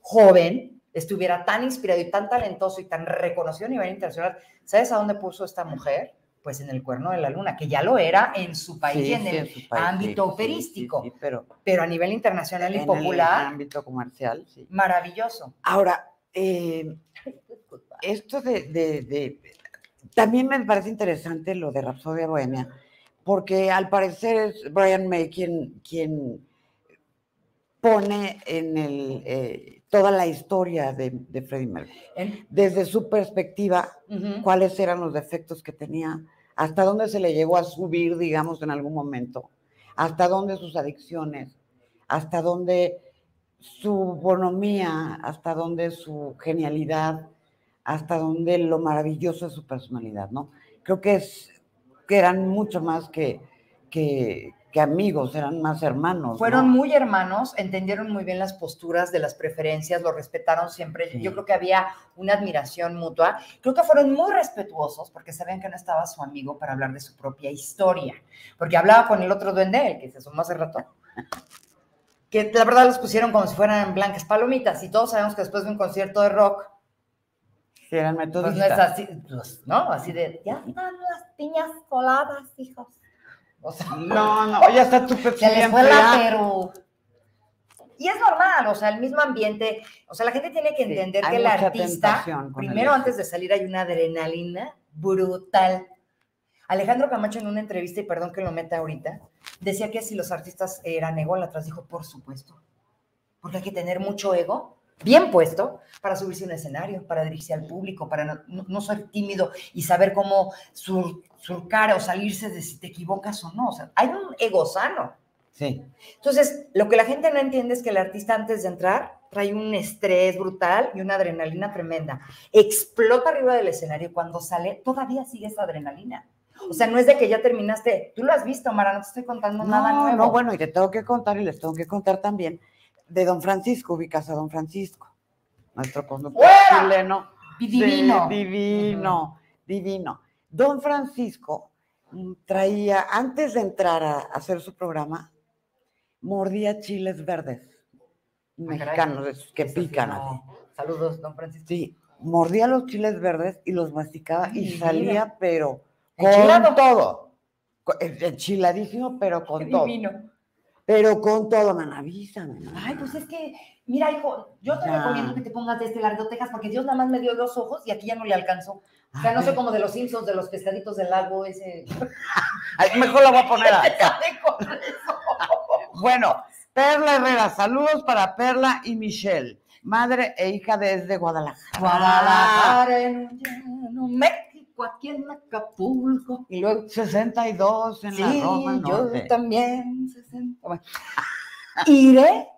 joven estuviera tan inspirado y tan talentoso y tan reconocido a nivel internacional. ¿Sabes a dónde puso esta mujer? Pues en el cuerno de la luna, que ya lo era en su país y en el su país, ámbito sí, sí, operístico, sí, sí, pero pero a nivel internacional y en popular, el ámbito comercial, sí. maravilloso. Ahora, eh, esto de, de- de- También me parece interesante lo de Rapsodia Bohemia, porque al parecer es Brian May quien, quien pone en el, eh, toda la historia de, de Freddie Mercury. Desde su perspectiva, cuáles eran los defectos que tenía, hasta dónde se le llegó a subir, digamos, en algún momento, hasta dónde sus adicciones, hasta dónde su bonomía, hasta dónde su genialidad, hasta dónde lo maravilloso de su personalidad, ¿no? Creo que es que eran mucho más que, que, que amigos, eran más hermanos. Fueron ¿no? muy hermanos, entendieron muy bien las posturas de las preferencias, lo respetaron siempre. Sí. Yo creo que había una admiración mutua. Creo que fueron muy respetuosos porque sabían que no estaba su amigo para hablar de su propia historia. Porque hablaba con el otro duende, el que se asomó hace rato, que la verdad los pusieron como si fueran blancas palomitas. Y todos sabemos que después de un concierto de rock, Sí, eran pues no es así, pues, ¿no? Así de, ya están las piñas coladas, hijos. O sea, No, no, ya está tu Pepsi *laughs* se les fue la. Perú. Y es normal, o sea, el mismo ambiente, o sea, la gente tiene que entender que el artista, el primero antes de salir hay una adrenalina brutal. Alejandro Camacho en una entrevista, y perdón que lo meta ahorita, decía que si los artistas eran ególatras, dijo, por supuesto, porque hay que tener mucho ego, bien puesto, para subirse a un escenario, para dirigirse al público, para no, no- no ser tímido y saber cómo sur- surcar o salirse de si te equivocas o no. O sea, hay un ego sano. Sí. Entonces, lo que la gente no entiende es que el artista antes de entrar trae un estrés brutal y una adrenalina tremenda. Explota arriba del escenario y cuando sale todavía sigue esa adrenalina. O sea, no es de que ya terminaste. Tú lo has visto, Mara, no te estoy contando nada No, nuevo. no, bueno, y te tengo que contar, y les tengo que contar también, de Don Francisco, ubicas a Don Francisco, nuestro conductor ¡Fuera! chileno. Divino. Divino, divino. Don Francisco mm, traía, antes de entrar a hacer su programa, mordía chiles verdes, mexicanos, de esos que Eso sí, pican no. así. Saludos, don Francisco. Sí, mordía los chiles verdes y los masticaba Ay, y salía, pero con Enchilado. todo. Eh, Enchiladísimo, pero con Qué todo. divino. Pero con todo, man, avísame. man. Ay, pues es que, mira, hijo, yo te recomiendo que te pongas de este largo Texas porque Dios nada más me dio dos ojos y aquí ya no le alcanzó. O sea, no sé como de los Simpsons, de los pescaditos del lago, ese. *laughs* ay, mejor la voy a poner acá. *laughs* Bueno, Perla Herrera, saludos para Perla y Michelle, madre e hija desde Guadalajara. Guadalajara en un llano, México, aquí en Acapulco. Y luego, 62 en la sí, Roma yo Norte. también. 60. Bueno. Iré,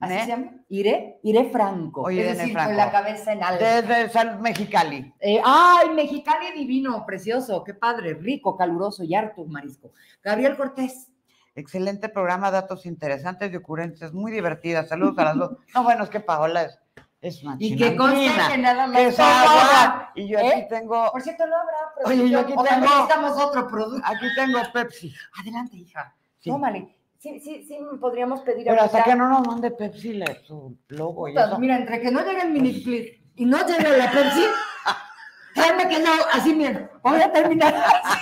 así ¿Eh? se llama, Iré, Iré Franco. Oye, es decir, Franco. con la cabeza en alto. Desde San Mexicali. Eh, ay, Mexicali divino, precioso, qué padre, rico, caluroso y harto marisco. Gabriel Cortés. Excelente programa, datos interesantes y ocurrencias muy divertidas. Saludos a las dos. *laughs* No, bueno, es que Paola es, es una Y que conste que nada más que es agua, agua. Y yo ¿Eh? aquí tengo, Por cierto, no habrá Oye, yo aquí tengo- necesitamos otro producto. aquí tengo Pepsi. Adelante, hija. Sí. Tómale. Sí, sí, sí, podríamos pedir Pero hasta que no nos mande Pepsi su logo y Puta, eso. Mira, entre que no llegue el mini split y no llegue la Pepsi, *laughs* créeme que no, así bien, voy a terminar así.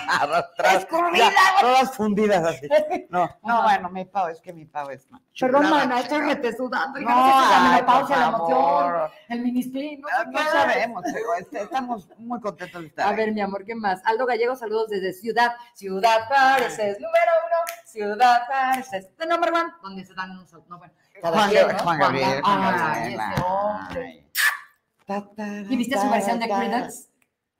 *laughs* Escurrida, ya, todas fundidas así. No, no, bueno, mi pavo, es que mi pavo es más. Perdón, chulada. mana, estoy rete sudando. No, No, sé si la emoción, el mini split, no Ah, No sabemos, pero este, estamos muy contentos de estar A ver, mi amor, ¿qué más? Aldo Gallego, saludos desde Ciudad. Ciudad Pareces, número uno. Ciudad Pareces, the number one. Donde se dan unos... No, bueno, Juan, quien, Gabriel, ¿no? Juan Gabriel, Juan Ay, Gabriel, ese hombre. ay. ¿Y viste su versión de ta.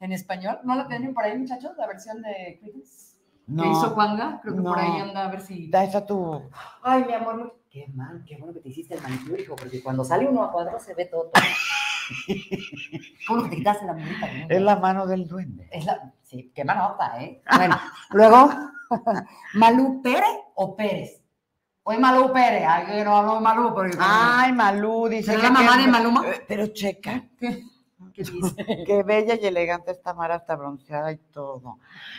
En español? ¿No la tienen por ahí, muchachos? La versión de Creedence. No. ¿Qué hizo Juanga? Creo que por ahí anda a ver si. Ahí está tu. Ay, mi amor, qué mal, qué bueno que te hiciste el manicure, hijo, porque cuando sale uno a cuadro se ve todo. todo. *laughs* ¿Cómo que te quitaste la manita? Es la mano del duende. Es la- Sí, qué manota, ¿eh? *laughs* Bueno, luego, *laughs* ¿Malú Pérez o Pérez? Hoy Malú Pérez, ay, que no hablo de Malú, porque... Ay, Malú, dice. ¿Será que la mamá de Maluma? Eh, Pero checa, ¿Qué, ¿Qué dice? *laughs* qué bella y elegante esta Mara, hasta bronceada y todo.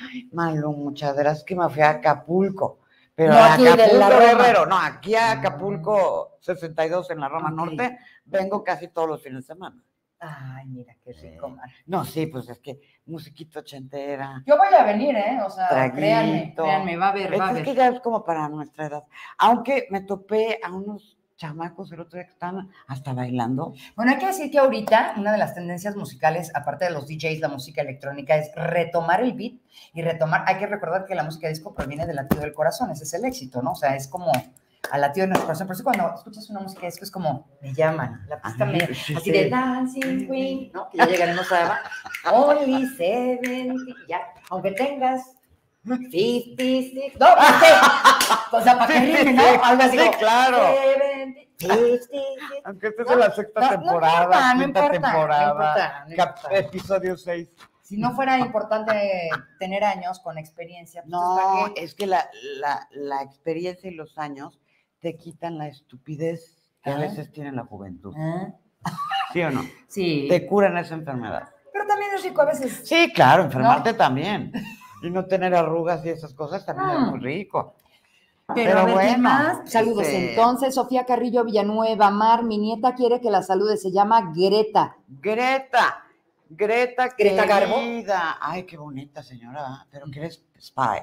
Ay, Malú, muchas gracias, que me fui a Acapulco. Pero No a aquí de Acapulco, la. Guerrero, no, aquí a Acapulco 62 en la Roma. Norte, vengo casi todos los fines de semana. Ay, mira, qué rico. No, sí, pues es que musiquita ochentera. Yo voy a venir, ¿eh? O sea, Traguito. créanme, créanme, va a haber, va a Es, haber. que ya es como para nuestra edad. Aunque me topé a unos chamacos el otro día que estaban hasta bailando. Bueno, hay que decir que ahorita una de las tendencias musicales, aparte de los DJs, la música electrónica, es retomar el beat y retomar. Hay que recordar que la música disco proviene del latido del corazón, ese es el éxito, ¿no? O sea, es como al latido de nuestro corazón. Por eso cuando escuchas una música disco es como, me llaman, la pista Ajá, me, sí, así sí. de Dancing Queen, ¿no? Que ya llegaremos *laughs* a Only 70, ya, aunque tengas 56, no, no sé, o sea, para que ¿no? Algo así Sí, como, claro. 70, 56, Aunque esta No, es la sexta no, no temporada, importa, no quinta importa, no temporada, importa, no importa. episodio 6. Si no fuera importante tener años con experiencia, pues, No, ¿para qué? es que la, la, la experiencia y los años te quitan la estupidez que a Ajá. veces tiene la juventud. Ah, ¿Sí o no? *laughs* Sí, Te curan esa enfermedad. pero también es rico a veces. Sí, claro, enfermarte también. Y no tener arrugas y esas cosas también es Mm. muy rico. Pero, a ver, ¿quién bueno, más? Saludos. Entonces, Sofía Carrillo Villanueva, Mar, mi nieta quiere que la salude, se llama Greta. Greta, Greta, Greta Garbo. querida. Ay, qué bonita señora, pero que eres spy.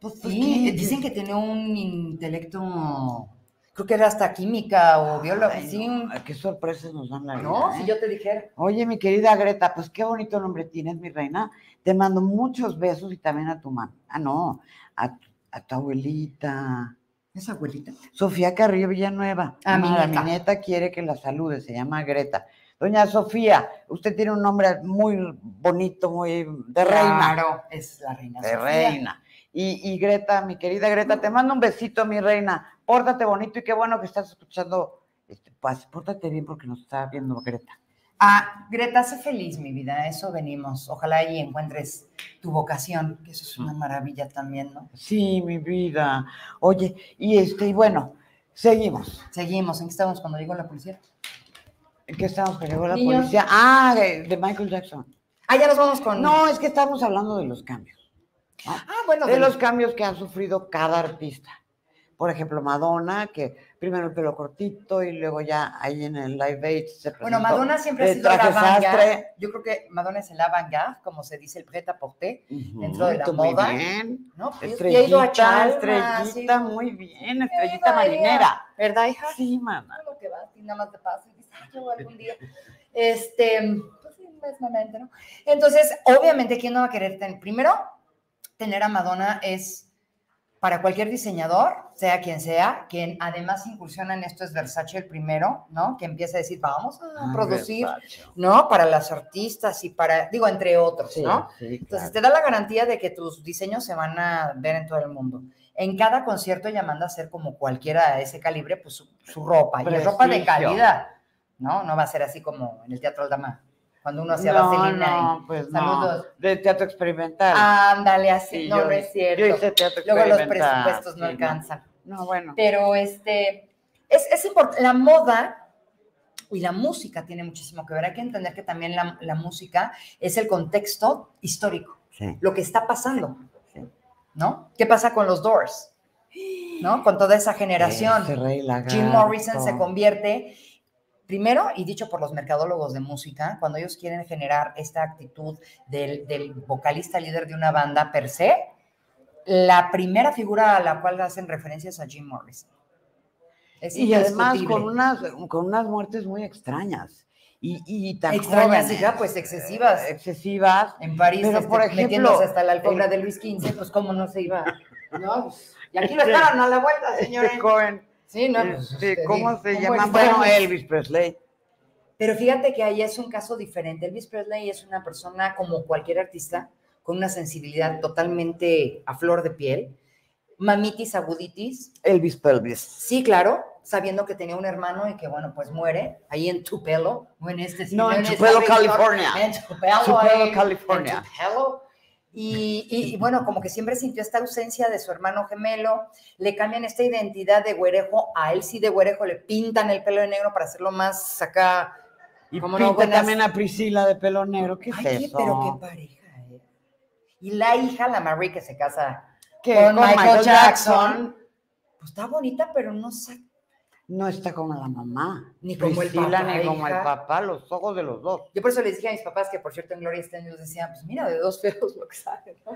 Pues Pues, sí, ¿qué? dicen que tiene un intelecto, creo que era hasta química o bióloga. Ay, sí, no, Qué sorpresas nos dan la vida. no, ¿eh? si yo te dijera. Oye, mi querida Greta, pues qué bonito nombre tienes, mi reina. Te mando muchos besos y también a tu mamá. Ah, no, a, tu- a tu abuelita. ¿Es abuelita? Sofía Carrillo Villanueva. Ah, mi Mara, nieta. mi nieta quiere que la salude, se llama Greta. Doña Sofía, usted tiene un nombre muy bonito, muy de reina. Claro, es la reina. De Sofía. reina. Y, y Greta, mi querida Greta, te mando un besito, mi reina. Pórtate bonito y qué bueno que estás escuchando. Este, pues, pórtate bien porque nos está viendo Greta. Ah, Greta, sé feliz, mi vida, a eso venimos. Ojalá y encuentres tu vocación, que eso es una maravilla también, ¿no? Sí, mi vida. Oye, y este, y bueno, seguimos. Seguimos, ¿en qué estábamos cuando llegó la policía? ¿En qué estamos? Que llegó la Niños. policía. Ah, de, de Michael Jackson. Ah, ya nos vamos con... No, es que estamos hablando de los cambios. ¿no? Ah, bueno, de de los cambios que ha sufrido cada artista. Por ejemplo, Madonna, que primero el pelo cortito y luego ya ahí en el Live Aid se Bueno, Madonna siempre ha sido la sastre. Yo creo que Madonna es el avant como se dice, el prêt à porter, Ujú, dentro de la muy moda. bien. ¿no? Pues, ido a Estrellita, Chalma, estrellita, sí. muy bien, estrellita marinera. ¿Verdad, hija? Sí, mamá. lo que vas y nada más de paso y dices, "Ay, yo algún día. Este, pues ¿no? Entonces, obviamente, ¿quién no va a querer tener? Primero, tener a Madonna es para cualquier diseñador, sea quien sea, quien además incursiona en esto es Versace el primero, ¿no? Que empieza a decir, vamos a Ah, producir, Versace. ¿no? Para las artistas y para, digo, entre otros, Sí, ¿no? sí, Entonces te da la garantía de que tus diseños se van a ver en todo el mundo. En cada concierto ella manda a hacer como cualquiera de ese calibre, pues su, su ropa. Y es ropa de calidad, ¿no? No va a ser así como en el Teatro Aldama, cuando uno hacía no, vaselina no, y pues saludos. no. De teatro experimental. ándale así. Sí, no, yo- no es cierto. Yo hice teatro Luego los presupuestos no sí, alcanzan. No, bueno. Pero este, es, es importante, la moda y la música tiene muchísimo que ver. Hay que entender que también la, la música es el contexto histórico. Sí. lo que está pasando, Sí. ¿no? ¿Qué pasa con los Doors? ¿No? Con toda esa generación. Jim Morrison se convierte, primero, y dicho por los mercadólogos de música, cuando ellos quieren generar esta actitud del, del vocalista líder de una banda per se, la primera figura a la cual hacen referencias a Jim Morrison. Es Y además con unas, con unas muertes muy extrañas. Y, y tan Extrañas, jóvenes. hija, pues, excesivas. Excesivas. En París, Pero, este, por ejemplo, metiéndose hasta la alfombra el- de Luis XV, pues cómo no se iba. *laughs* No, pues, y aquí lo estaban a la vuelta, señores. Este. Sí, no, este, te ¿Cómo se ¿cómo llama? Bueno, Elvis Presley. Pero fíjate que ahí es un caso diferente. Elvis Presley es una persona como cualquier artista, con una sensibilidad totalmente a flor de piel, mamitis aguditis, Elvis Pelvis. sí, claro, sabiendo que tenía un hermano y que, bueno, pues muere ahí en Tupelo, o en este No, en Tupelo, California. En Tupelo, Tupelo, ahí, en California. Tupelo. Y, y- y, bueno, como que siempre sintió esta ausencia de su hermano gemelo, le cambian esta identidad de güerejo, a él sí de güerejo le pintan el pelo de negro para hacerlo más acá. Y Como no, pinta buenas- también a Priscila de pelo negro. ¿Qué es Ay, qué- eso? pero qué pareja, ¿eh? Y la hija, la Marie, que se casa con con Michael, Jackson, pues está bonita, pero no sé. No está como la mamá. Ni como el papá, ni como el papá, los ojos de los dos. Yo por eso les dije a mis papás que, por cierto, en Gloria Estén, ellos decían, pues mira, de dos feos lo que sale, ¿no?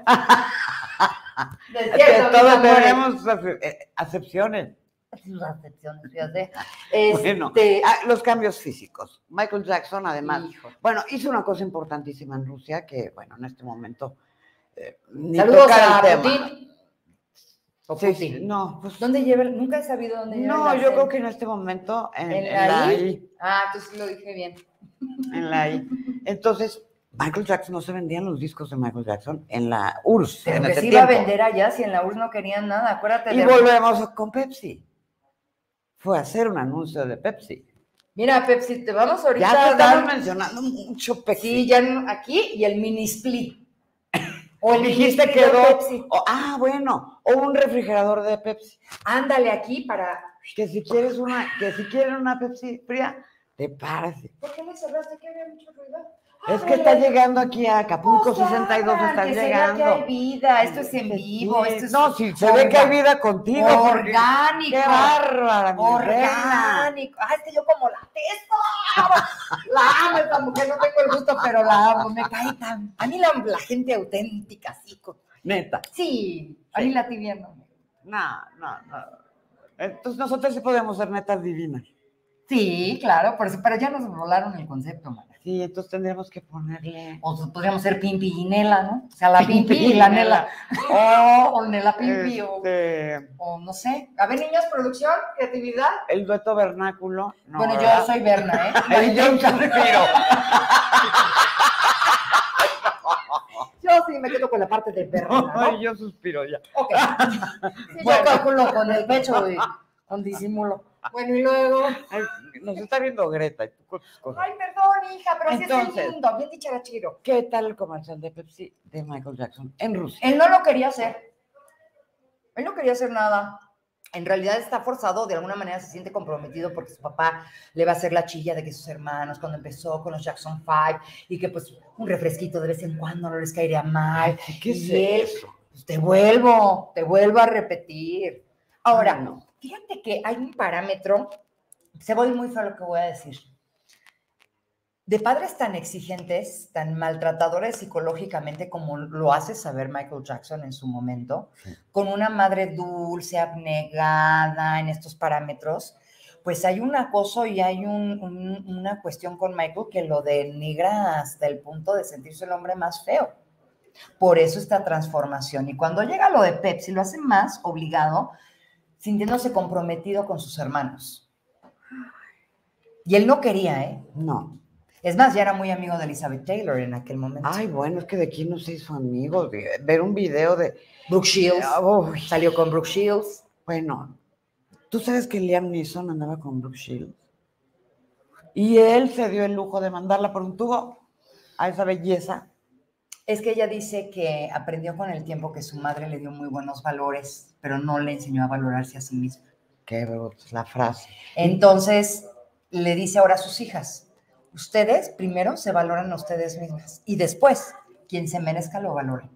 Que cierto, todos tenemos eh, acepciones. Sus acepciones, fíjate. Bueno, Este, ah, los cambios físicos. Michael Jackson, además, hijo. bueno, hizo una cosa importantísima en Rusia que, bueno, en este momento eh, ni Saludos a. Putin. O Sí, Putin. sí, no, pues, ¿Dónde lleva? Nunca he sabido dónde lleva. no, yo creo que en este momento en, ¿En en la I? I, Ah, entonces lo dije bien. *laughs* en la I. Entonces, Michael Jackson no se vendían los discos de Michael Jackson en la URSS. Pero en que ese se iba a vender allá si en la URSS no querían nada. Acuérdate Y de. volvemos con Pepsi. Fue a hacer un anuncio de Pepsi. Mira, Pepsi, te vamos ahorita Ya te a dar- mencionando mucho Pepsi. Sí, ya aquí y el mini split. O dijiste que. Pepsi. o- ah, bueno, o un refrigerador de Pepsi. Ándale aquí para. Que si quieres una, que si quieren una Pepsi fría, te paras. ¿Por qué le cerraste? Que había mucho ruido. Es que está llegando aquí a Acapulco 62, está Que se vea que hay llegando. vida, esto es en Sí, vivo, sí. esto es No, si se ve que hay vida contigo. orgánico. ¡Qué bárbara! Orgánico. Ay, es que yo como la testo. *laughs* La amo esta mujer, no tengo el gusto, pero la amo. Me cae tan. A mí la, la gente auténtica, con- Neta. Sí, a mí la tibia no. No, no, no. Entonces nosotros sí podemos ser netas divinas. Sí, claro, por eso, pero ya nos volaron el concepto, man. Sí, entonces tendríamos que ponerle. O podríamos ser Pimpi y Nela, ¿no? O sea, la Pimpi y la Nela. O, *laughs* o Nela Pimpi, o, Este, o no sé. A ver, niños, producción, creatividad. el dueto vernáculo. no, bueno, ¿verdad? yo soy Berna, ¿eh? *laughs* Ay, yo. Yo sí me quedo con la parte de Berna, ¿no? Yo suspiro ya. Ok. *laughs* Sí, yo calculo con el pecho y con disimulo. Bueno, y luego. Ay, nos está viendo Greta. Ay, perdón, hija, pero así es el mundo. Bien dicharachiro. ¿Qué tal el comercial de Pepsi de Michael Jackson en Rusia? Él no lo quería hacer. Él no quería hacer nada. En realidad está forzado, de alguna manera se siente comprometido porque su papá le va a hacer la chilla de que sus hermanos, cuando empezó con los Jackson Five, y que pues un refresquito de vez en cuando no les caería mal. ¿Qué es él, eso? pues, te vuelvo, te vuelvo a repetir. Ahora, no. Fíjate que hay un parámetro, se voy muy feo lo que voy a decir. De padres tan exigentes, tan maltratadores psicológicamente como lo hace saber Michael Jackson en su momento, Sí. con una madre dulce, abnegada en estos parámetros, pues hay un acoso y hay un- un- una cuestión con Michael que lo denigra hasta el punto de sentirse el hombre más feo. Por eso esta transformación. Y cuando llega lo de Pepsi, lo hace más obligado, sintiéndose comprometido con sus hermanos. Y él no quería, ¿eh? No. Es más, ya era muy amigo de Elizabeth Taylor en aquel momento. Ay, bueno, es que de quién no se hizo amigo. Ver un video de. Brooke Shields. Salió con Brooke Shields. bueno, ¿tú sabes que Liam Neeson andaba con Brooke Shields? Y él se dio el lujo de mandarla por un tubo a esa belleza. Es que ella dice que aprendió con el tiempo que su madre le dio muy buenos valores, pero no le enseñó a valorarse a sí misma. Qué es la frase. Entonces, le dice ahora a sus hijas, ustedes primero se valoran a ustedes mismas y después, quien se merezca lo valore.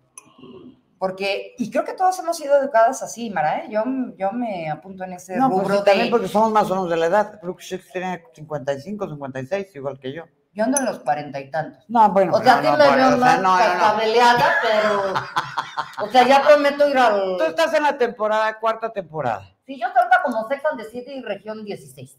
Porque, y creo que todas hemos sido educadas así, Mara, ¿eh? yo, yo me apunto en ese No, pues rubro también porque somos más o menos de la edad. Brooke Shields tiene 55, 56, igual que yo. Yo ando en los cuarenta y tantos. No, bueno. O sea, no, sí no, me por- veo o sea, más pero, o sea, ya prometo ir al... Tú estás en la temporada, cuarta temporada. Si yo salgo como Sex and the City y región 16.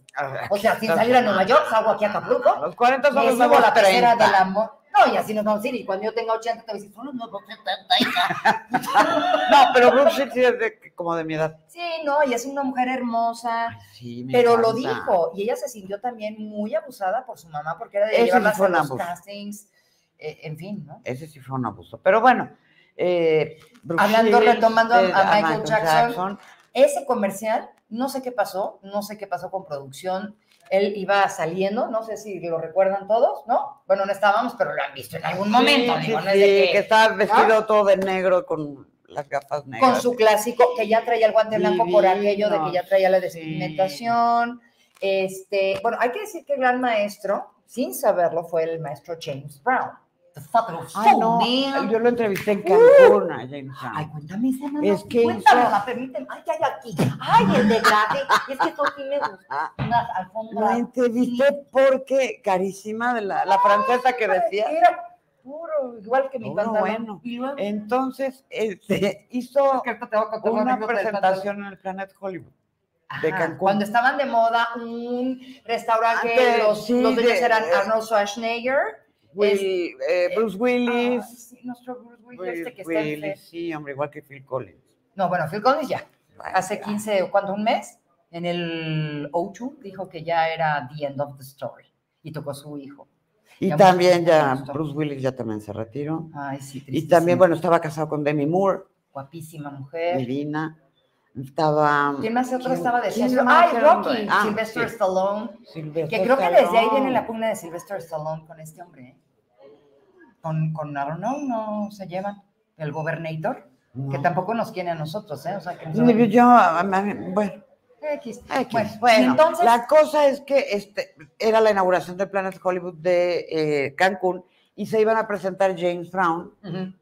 O sea, sin salir a Nueva York, salgo aquí a Acapulco. Los 40 son los nuevos la pecera 30. del amor. No, y así nos vamos a ir. Y cuando yo tenga 80, te voy a decir, son los nuevos 70, hija. *laughs* No, pero Brooke Shields sí es de, como de mi edad. Sí, no, y es una mujer hermosa. Sí, Pero lo dijo. Y ella se sintió también muy abusada por su mamá, porque era de Eso sí a los castings. eh, en fin, ¿no? Ese sí fue un abuso. Pero bueno, eh, Hablando, retomando a- eh, a Michael Jackson. Ese comercial, no sé qué pasó, no sé qué pasó con producción. Él iba saliendo, no sé si lo recuerdan todos, ¿no? Bueno, no estábamos, pero lo han visto en algún momento. Sí, digo, no es de sí, que- que estaba vestido todo de negro con las gafas negras. con su clásico, que ya traía el guante blanco por aquello de que ya traía la Sí. despigmentación. Este, bueno, hay que decir que el gran maestro, sin saberlo, fue el maestro James Brown. The father of Ay, no, yo lo entrevisté en Cancún, a James Brown. Ay, cuéntame esa mano. Es que Cuéntamela, hizo- permíteme. Ay, ¿qué hay aquí? Ay, el degradé. Es que eso sí me gusta. Unas alfombras. La entrevisté porque carísima de la, la francesa que decía. Era igual que mi Puro pantalón. bueno. Entonces, este, *laughs* hizo que te a una presentación en el Planet Hollywood. de Ajá, Cancún. Cuando estaban de moda un restaurante que los, sí, los dueños de- eran eh, Arnold Schwarzenegger. Will- eh, Bruce Willis. Ay, sí, nuestro Bruce Willis, Will- este que está en sí, hombre, igual que Phil Collins. No, bueno, Phil Collins ya. Bueno, Hace ya. 15, o ¿cuánto? ¿Un mes? En el O2 dijo que ya era the end of the story. Y tocó su hijo. Y ya también ya. Bruce Willis ya también se retiró. Ay, sí, Y también, bueno, estaba casado con Demi Moore, Guapísima mujer. divina. Estaba. ¿Quién más otro ¿quién- estaba diciendo? más Ay? Rocky, Ah, Sylvester sí, Stallone. Sylvester Que creo que desde ahí viene la pugna de Sylvester Stallone con este hombre. ¿eh? Con, con know, no se llevan. El Gobernator, que No. tampoco nos quiere a nosotros, ¿eh? O sea, que nos- Yo, bueno, X. X. Bueno, Bueno, y entonces, la cosa es que este, era la inauguración del Planet Hollywood de eh, Cancún y se iban a presentar James Brown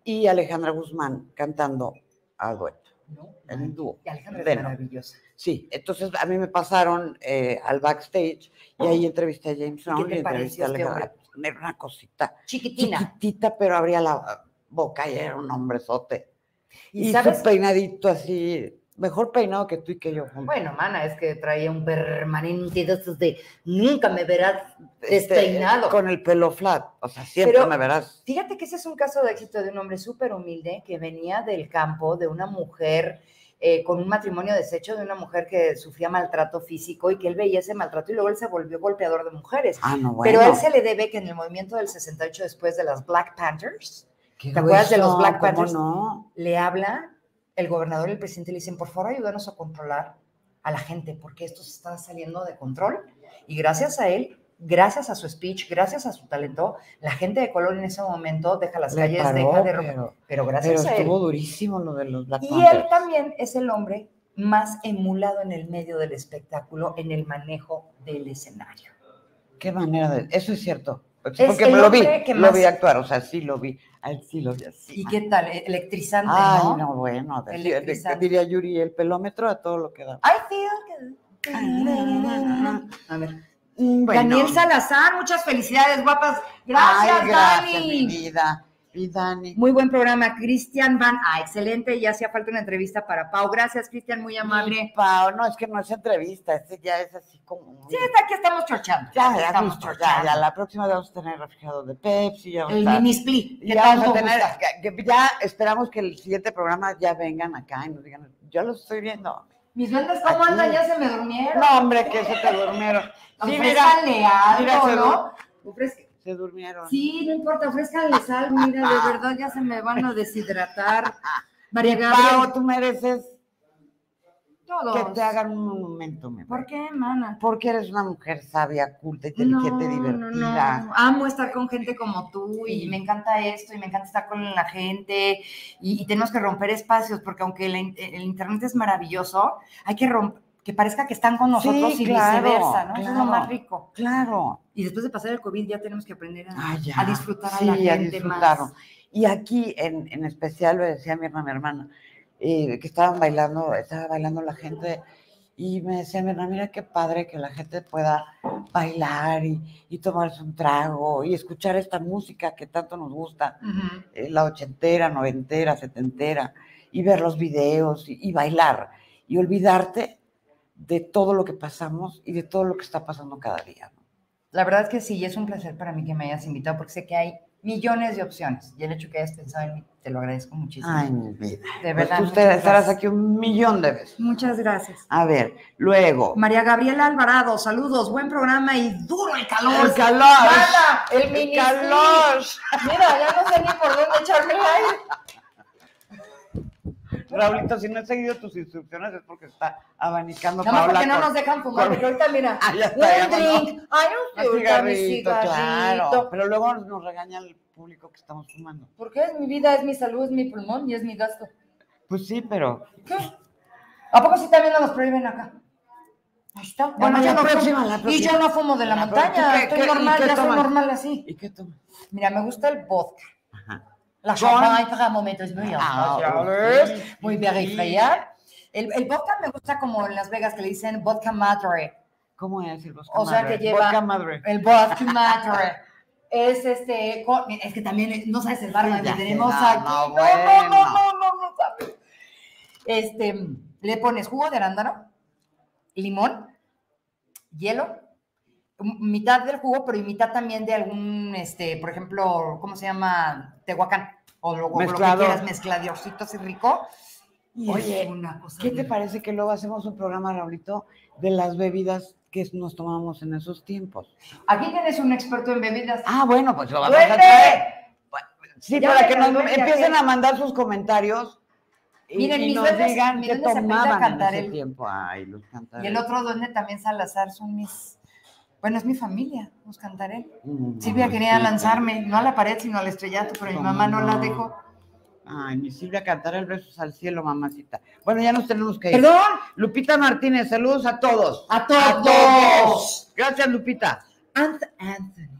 y Alejandra Guzmán cantando a dueto, No, en dúo. y Alejandra de es maravillosa. Sí, entonces a mí me pasaron eh, al backstage y ahí entrevisté a James Brown te y entrevisté a este Alejandra. Era una cosita Chiquitina. chiquitita, pero abría la boca y era un hombrezote. Y, Y, sabes, su peinadito así, mejor peinado que tú y que yo bueno, mana, es que traía un permanente de esos de nunca me verás Este, despeinado. con el pelo flat, o sea, siempre Pero- me verás. Fíjate que ese es un caso de éxito de un hombre súper humilde que venía del campo, de una mujer eh, con un matrimonio deshecho, de una mujer que sufría maltrato físico y que él veía ese maltrato y luego él se volvió golpeador de mujeres. Ah, no, bueno. Pero a él se le debe que en el movimiento del 68 después de las Black Panthers, ¿te acuerdas de los Black ¿cómo Panthers? no? le habla el gobernador y el presidente le dicen, por favor, ayúdanos a controlar a la gente, porque esto se está saliendo de control. Y gracias a él, gracias a su speech, gracias a su talento, la gente de color en ese momento deja las Le calles, paró, deja de... ro- pero, Pero gracias pero a él. estuvo durísimo lo de los Black Y Panthers. él también es el hombre más emulado en el medio del espectáculo, en el manejo del escenario. Qué manera de... Eso es cierto. Pues, Es Porque me lo vi, que lo más- vi actuar, o sea, sí lo vi. Sí lo vi así. ¿Y qué tal? Electrizante, Ay, ¿no? no, bueno. de- diría Yuri, el pelómetro a todo lo que da. Feel good. A ver. Bueno. Daniel Salazar, muchas felicidades, guapas. Gracias, Ay, gracias, Dani. mi vida. Dani. Muy buen programa, Cristian Van. Ah, excelente. Ya hacía falta una entrevista para Pau. Gracias, Cristian, muy amable. Pau, no, es que no es entrevista, este ya es así como... Sí, está aquí estamos chorchando. Ya, ya, estamos visto, ya, chorchando. ya, la próxima vamos a tener refrigerador de Pepsi, ya El a mini split. y ¿Qué ya vamos a tener, gusta? ya esperamos que el siguiente programa ya vengan acá y nos digan, yo los estoy viendo. Mis duendes, ¿cómo Aquí. andan? Ya se me durmieron. No, hombre, que se te durmieron. *laughs* Sí, mira, Ofrézcanle algo, mira, ¿no? Ofrezca- se durmieron. Sí, no importa, ofrézcanles algo. Mira, de verdad ya se me van a deshidratar. *laughs* María Gabriel, tú mereces todos. que te hagan un monumento, mi ¿Por qué, mana? Porque eres una mujer sabia, culta, inteligente, divertida. No, Amo estar con gente como tú y me encanta esto y me encanta estar con la gente y, y tenemos que romper espacios porque aunque el, internet es maravilloso, hay que romper, que parezca que están con nosotros Sí, y claro, viceversa, ¿no? Eso es lo claro. más rico. Claro. Y después de pasar el COVID ya tenemos que aprender a, Ah, a disfrutar a Sí, la a gente disfrutarlo. más. Y aquí, en, en especial, lo decía mi hermana, mi hermana, eh, que estaban bailando, estaba bailando la gente, y me decía mi hermana, mira qué padre que la gente pueda bailar y, y tomarse un trago y escuchar esta música que tanto nos gusta, Ujú. eh, la ochentera, noventera, setentera, y ver los videos y, y bailar, y olvidarte de todo lo que pasamos y de todo lo que está pasando cada día. ¿no? La verdad es que sí, es un placer para mí que me hayas invitado porque sé que hay millones de opciones. Y el hecho que hayas pensado en mí, te lo agradezco muchísimo. Ay, mi vida. de Pues verdad. tú muchas usted estarás aquí un millón de veces. Muchas gracias. A ver, luego. María Gabriela Alvarado, saludos, buen programa y duro el calor. El calor. Mana, el El mini calor. Mira, ya no sé ni por dónde echarme el aire. Raulito, si no he seguido tus instrucciones es porque está abanicando Nada más Paola porque no con- nos dejan fumar, porque ahorita mira, *laughs* Ah, ya está, ya un mandó. drink, ay, Un un cigarrito, mi cigarrito, cigarrito. claro. Pero luego nos regaña el público que estamos fumando. Porque es mi vida, es mi salud, es mi pulmón y es mi gasto. Pues sí, pero. ¿Qué? ¿A poco sí también nos prohíben acá? Ahí está. Bueno, yo no próxima, fumo. la Y próxima. yo no fumo de la La montaña, próxima. ¿Qué- estoy qué- y normal, qué ya soy tomas? normal así. ¿Y qué tomas? Mira, me gusta el vodka. La champagne para momentos muy Ah, especiales, sí, muy bien fría. El, el vodka me gusta como en Las Vegas que le dicen vodka madre. ¿Cómo es el vodka O sea, madre? que lleva- Vodka madre. El vodka madre. Es este, es que también no sabes el barman Ya que tenemos no, aquí. no, No, no, no, no, no, no sabes. Este, le pones jugo de arándano, limón, hielo, mitad del jugo, pero y mitad también de algún, este, por ejemplo, ¿cómo se llama? Tehuacán. O lo, o lo que quieras, mezcladorcito así rico. Y Oye, es una cosa ¿Qué te parece que luego hacemos un programa, Raulito, de las bebidas que nos tomamos en esos tiempos? Aquí tienes un experto en bebidas. Ah, bueno, pues lo vamos a traer. Sí, Ya para que nos empiecen a mandar sus comentarios y, Miren, y mis nos duendes- digan mis qué apellida tomaban en ese tiempo. Ay, los cantaré. Y el otro duende también Salazar son mis, bueno, es mi familia, los cantaré. Mm, Silvia quería lanzarme, no a la pared, sino al estrellato, pero mi ¿Cómo mamá no la dejó. Ay, mi Silvia Cantarel, besos al cielo, mamacita. Bueno, ya nos tenemos que ir. Perdón, Lupita Martínez, saludos a todos. a todos. Gracias, Lupita. Anth- Anthony.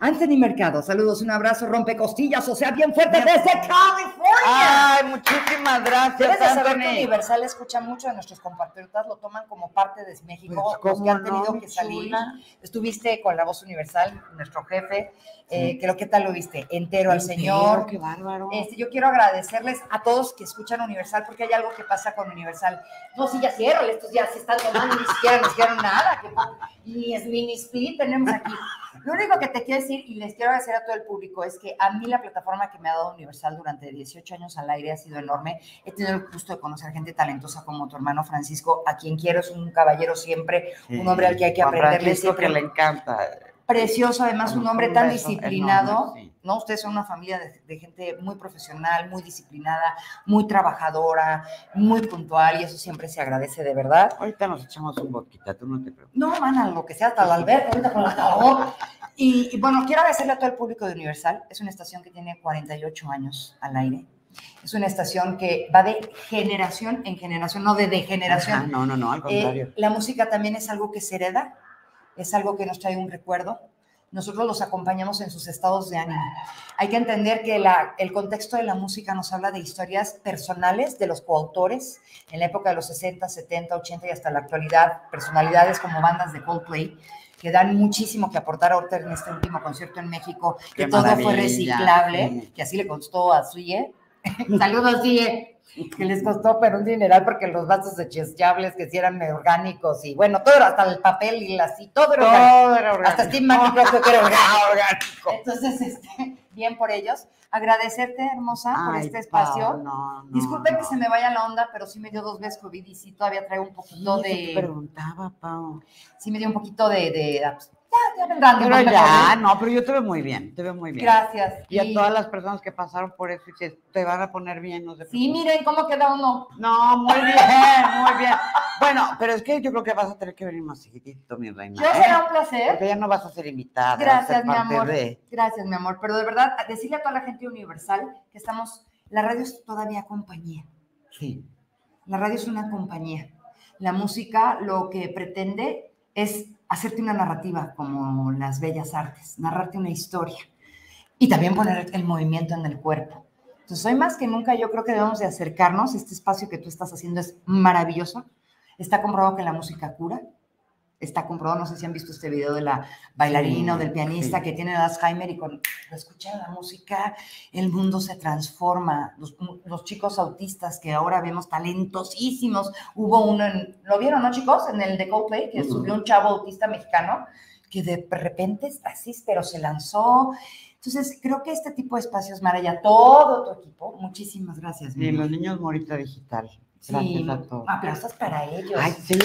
Anthony Mercado, saludos, un abrazo, rompe costillas, o sea, bien fuerte desde. California. Ay, muchísimas gracias, Debes de saber que. Universal escucha mucho de nuestros compatriotas, lo toman como parte de México, Pues, los ¿cómo que han tenido que salir. chula? Estuviste con la voz Universal, nuestro jefe, eh, que lo que tal lo viste, entero al señor. Qué bárbaro. Este, yo quiero agradecerles a todos que escuchan Universal, porque hay algo que pasa con Universal. No, sí, ya cierran, estos ya se están tomando, ni siquiera nos dieron nada, que ni es mini split tenemos aquí. Lo único que te quiero decir, y les quiero agradecer a todo el público, es que a mí la plataforma que me ha dado Universal durante 18 años al aire ha sido enorme. He tenido el gusto de conocer gente talentosa como tu hermano Francisco, a quien quiero, es un caballero siempre, un hombre al que hay que aprenderle Francisco, siempre que le encanta. precioso, además un Un- hombre tan disciplinado, enorme, sí. ¿No? Ustedes son una familia de, de gente muy profesional, muy disciplinada, muy trabajadora, muy puntual y eso siempre se agradece de verdad. Ahorita nos echamos un boquita, tú no te preocupes. No, mana, lo que sea, hasta la alberca, ahorita con la calor. Y, y bueno, quiero agradecerle a todo el público de Universal. Es una estación que tiene 48 años al aire. Es una estación que va de generación en generación, no de degeneración. Ajá, no, no, no, al Eh, contrario. la música también es algo que se hereda, es algo que nos trae un recuerdo. Nosotros los acompañamos en sus estados de ánimo. Hay que entender que la- el contexto de la música nos habla de historias personales de los coautores en la época de los 60, 70, 80 y hasta la actualidad, personalidades como bandas de Coldplay que dan muchísimo que aportar ahorita en este último concierto en México, que Qué todo fue maravilla, reciclable, sí. que así le costó a Suye. *laughs* *laughs* Saludos, Suye que les costó pero un dineral porque los vasos desechables que sí eran orgánicos y bueno, todo era hasta el papel y las y todo era orgánico. Todo era orgánico. Hasta Steve creo que era orgánico. *laughs* Ah, orgánico. Entonces, este, bien por ellos. Agradecerte, hermosa, por este espacio. Pau, no, no, Disculpen no. que se me vaya la onda, pero sí me dio dos veces COVID y sí todavía traigo un Sí, poquito te de... preguntaba, Pau. Sí me dio un poquito de... de pues, ya, ya vendrán. Pero ya, mejor. no, pero yo te veo muy bien, te veo muy bien. Gracias. Y a todas las personas que pasaron por eso y que te van a poner bien, no sé. Sí, miren cómo queda uno. No, muy bien, muy bien. Bueno, pero es que yo creo que vas a tener que venir más seguidito, mi reina. Yo ¿eh? será un placer. Porque ya no vas a ser invitada. a Gracias, ser mi parte amor. de- Gracias, mi amor. Pero de verdad, decirle a toda la gente universal que estamos, la radio es todavía compañía. Sí. La radio es una compañía. La música lo que pretende es hacerte una narrativa como las bellas artes, narrarte una historia y también poner el movimiento en el cuerpo. Entonces, hoy más que nunca yo creo que debemos de acercarnos. Este espacio que tú estás haciendo es maravilloso. Está comprobado que la música cura. Está comprobado, no sé si han visto este video de la bailarina o del pianista sí. que tiene Alzheimer y con escuchar la música el mundo se transforma. Los, los chicos autistas que ahora vemos talentosísimos. Hubo uno, en, ¿lo vieron, no, chicos? En el de Coldplay, que subió un chavo autista mexicano que de repente así, pero se lanzó. Entonces, creo que este tipo de espacios, Mara, y a todo tu equipo, muchísimas gracias. Y los niños Morita Digital. Sí, Gracias a todos. aplausos para ellos. Ay, sí.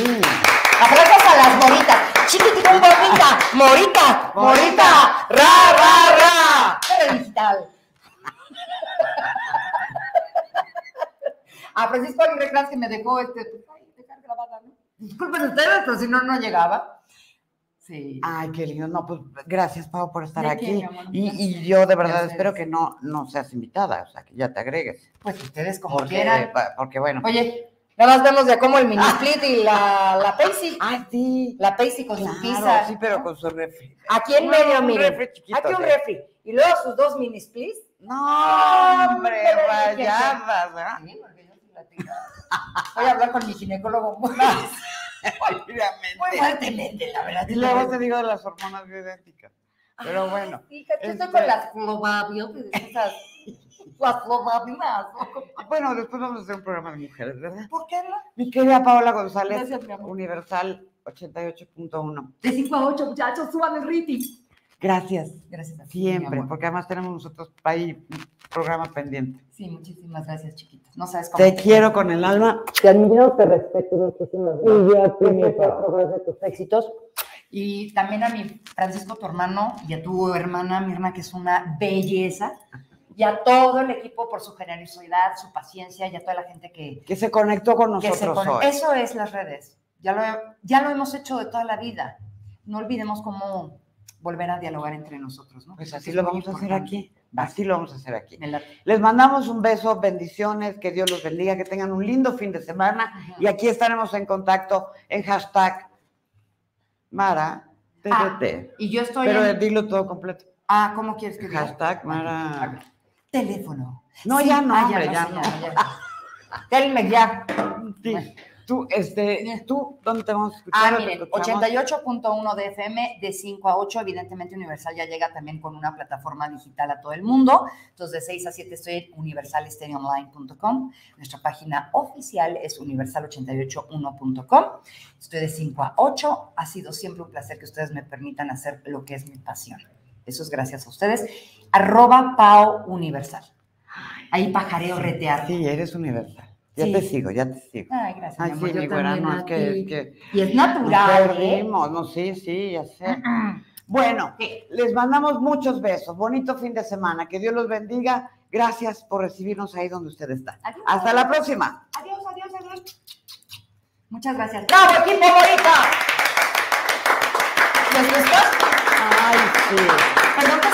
Aplausos a las moritas. Chiquitito, morita, morita, morita, ra, ra, ra. Pero digital. A *laughs* Francisco Aguirre que me dejó este, pues, ay, dejar grabada, ¿no? Disculpen ustedes, pero si no, no llegaba. Sí. Ay, qué lindo. No, pues gracias, Pau, por estar ¿De qué, aquí. amor? Y, yo de verdad espero que no, no seas invitada, o sea, que ya te agregues. Pues ustedes como Porque, quieran. porque bueno. Oye, nada más vemos de cómo el mini split y la, la Paisy. Ay, sí. La Paisy con Claro, su pizza. sí, pero con su refri. Aquí en No, medio, un miren. refri chiquito, Aquí un refri. Y luego sus dos mini splits. No, hombre, rayadas, ¿verdad? Sí, porque yo sí la tengo. Voy a hablar con mi ginecólogo muy, *laughs* muy Obviamente. fuertemente, la verdad. Y luego te digo de las hormonas bioidénticas. Pero bueno. Fíjate, yo estoy este- con las globabiotas, esas, Bueno, después vamos a hacer un programa de mujeres, ¿verdad? ¿Por qué no? Mi querida Paola González, Gracias, mi amor. Universal 88.1. De 5 a 8, muchachos, suban el rating. Gracias, Gracias a ti, mi siempre, amor. porque además tenemos nosotros ahí un programa pendiente. Sí, muchísimas gracias, chiquitos. No sabes cómo. Te quiero con el alma. Te admiro, te respeto muchísimas gracias. Y yo a ti, mi de tus éxitos. Y también a mi Francisco, tu hermano, y a tu hermana Mirna, que es una belleza. Y a todo el equipo por su generosidad, su paciencia, y a toda la gente que, Que se conectó con que se nosotros hoy. Eso es las redes. Ya lo, ya lo hemos hecho de toda la vida. No olvidemos cómo volver a dialogar entre nosotros, ¿no? Pues así es lo vamos a hacer aquí. Así lo vamos a hacer aquí. Les mandamos un beso, bendiciones, que Dios los bendiga, que tengan un lindo fin de semana. Y aquí estaremos en contacto en hashtag Mara Ah. Y yo estoy. Pero en- dilo todo completo. Ah, ¿cómo quieres que diga? Hashtag Mara. Teléfono. No, ya no, ah, hombre, ya sé, no. ya. Telmex, *laughs* ya. Sí. Bueno. Tú, este, tú, ¿dónde te vamos a Ah, escuchar? miren, Te escuchamos. 88.1 de FM de 5 a 8. Evidentemente, Universal ya llega también con una plataforma digital a todo el mundo. Entonces, de 6 a 7 estoy en universalestereoonline.com. Nuestra página oficial es universal881.com. Estoy de 5 a 8. Ha sido siempre un placer que ustedes me permitan hacer lo que es mi pasión. Eso es gracias a ustedes. Arroba Pao Universal. Ahí pajareo retear. Sí, eres universal. Ya Sí. te sigo, ya te sigo. Ay, gracias. Ay, mi amor. sí, Yo mi güera, no, es que, ti. es que Y es nos natural. ¿eh? perdimos, no, sí, sí, ya sé. Bueno, Sí. les mandamos muchos besos, bonito fin de semana, que Dios los bendiga. Gracias por recibirnos ahí donde usted está. Adiós. Hasta la próxima. Adiós, adiós, adiós. Muchas gracias. ¡Bravo, equipo bonita! ¿Les gustó? Ay, sí. Perdón que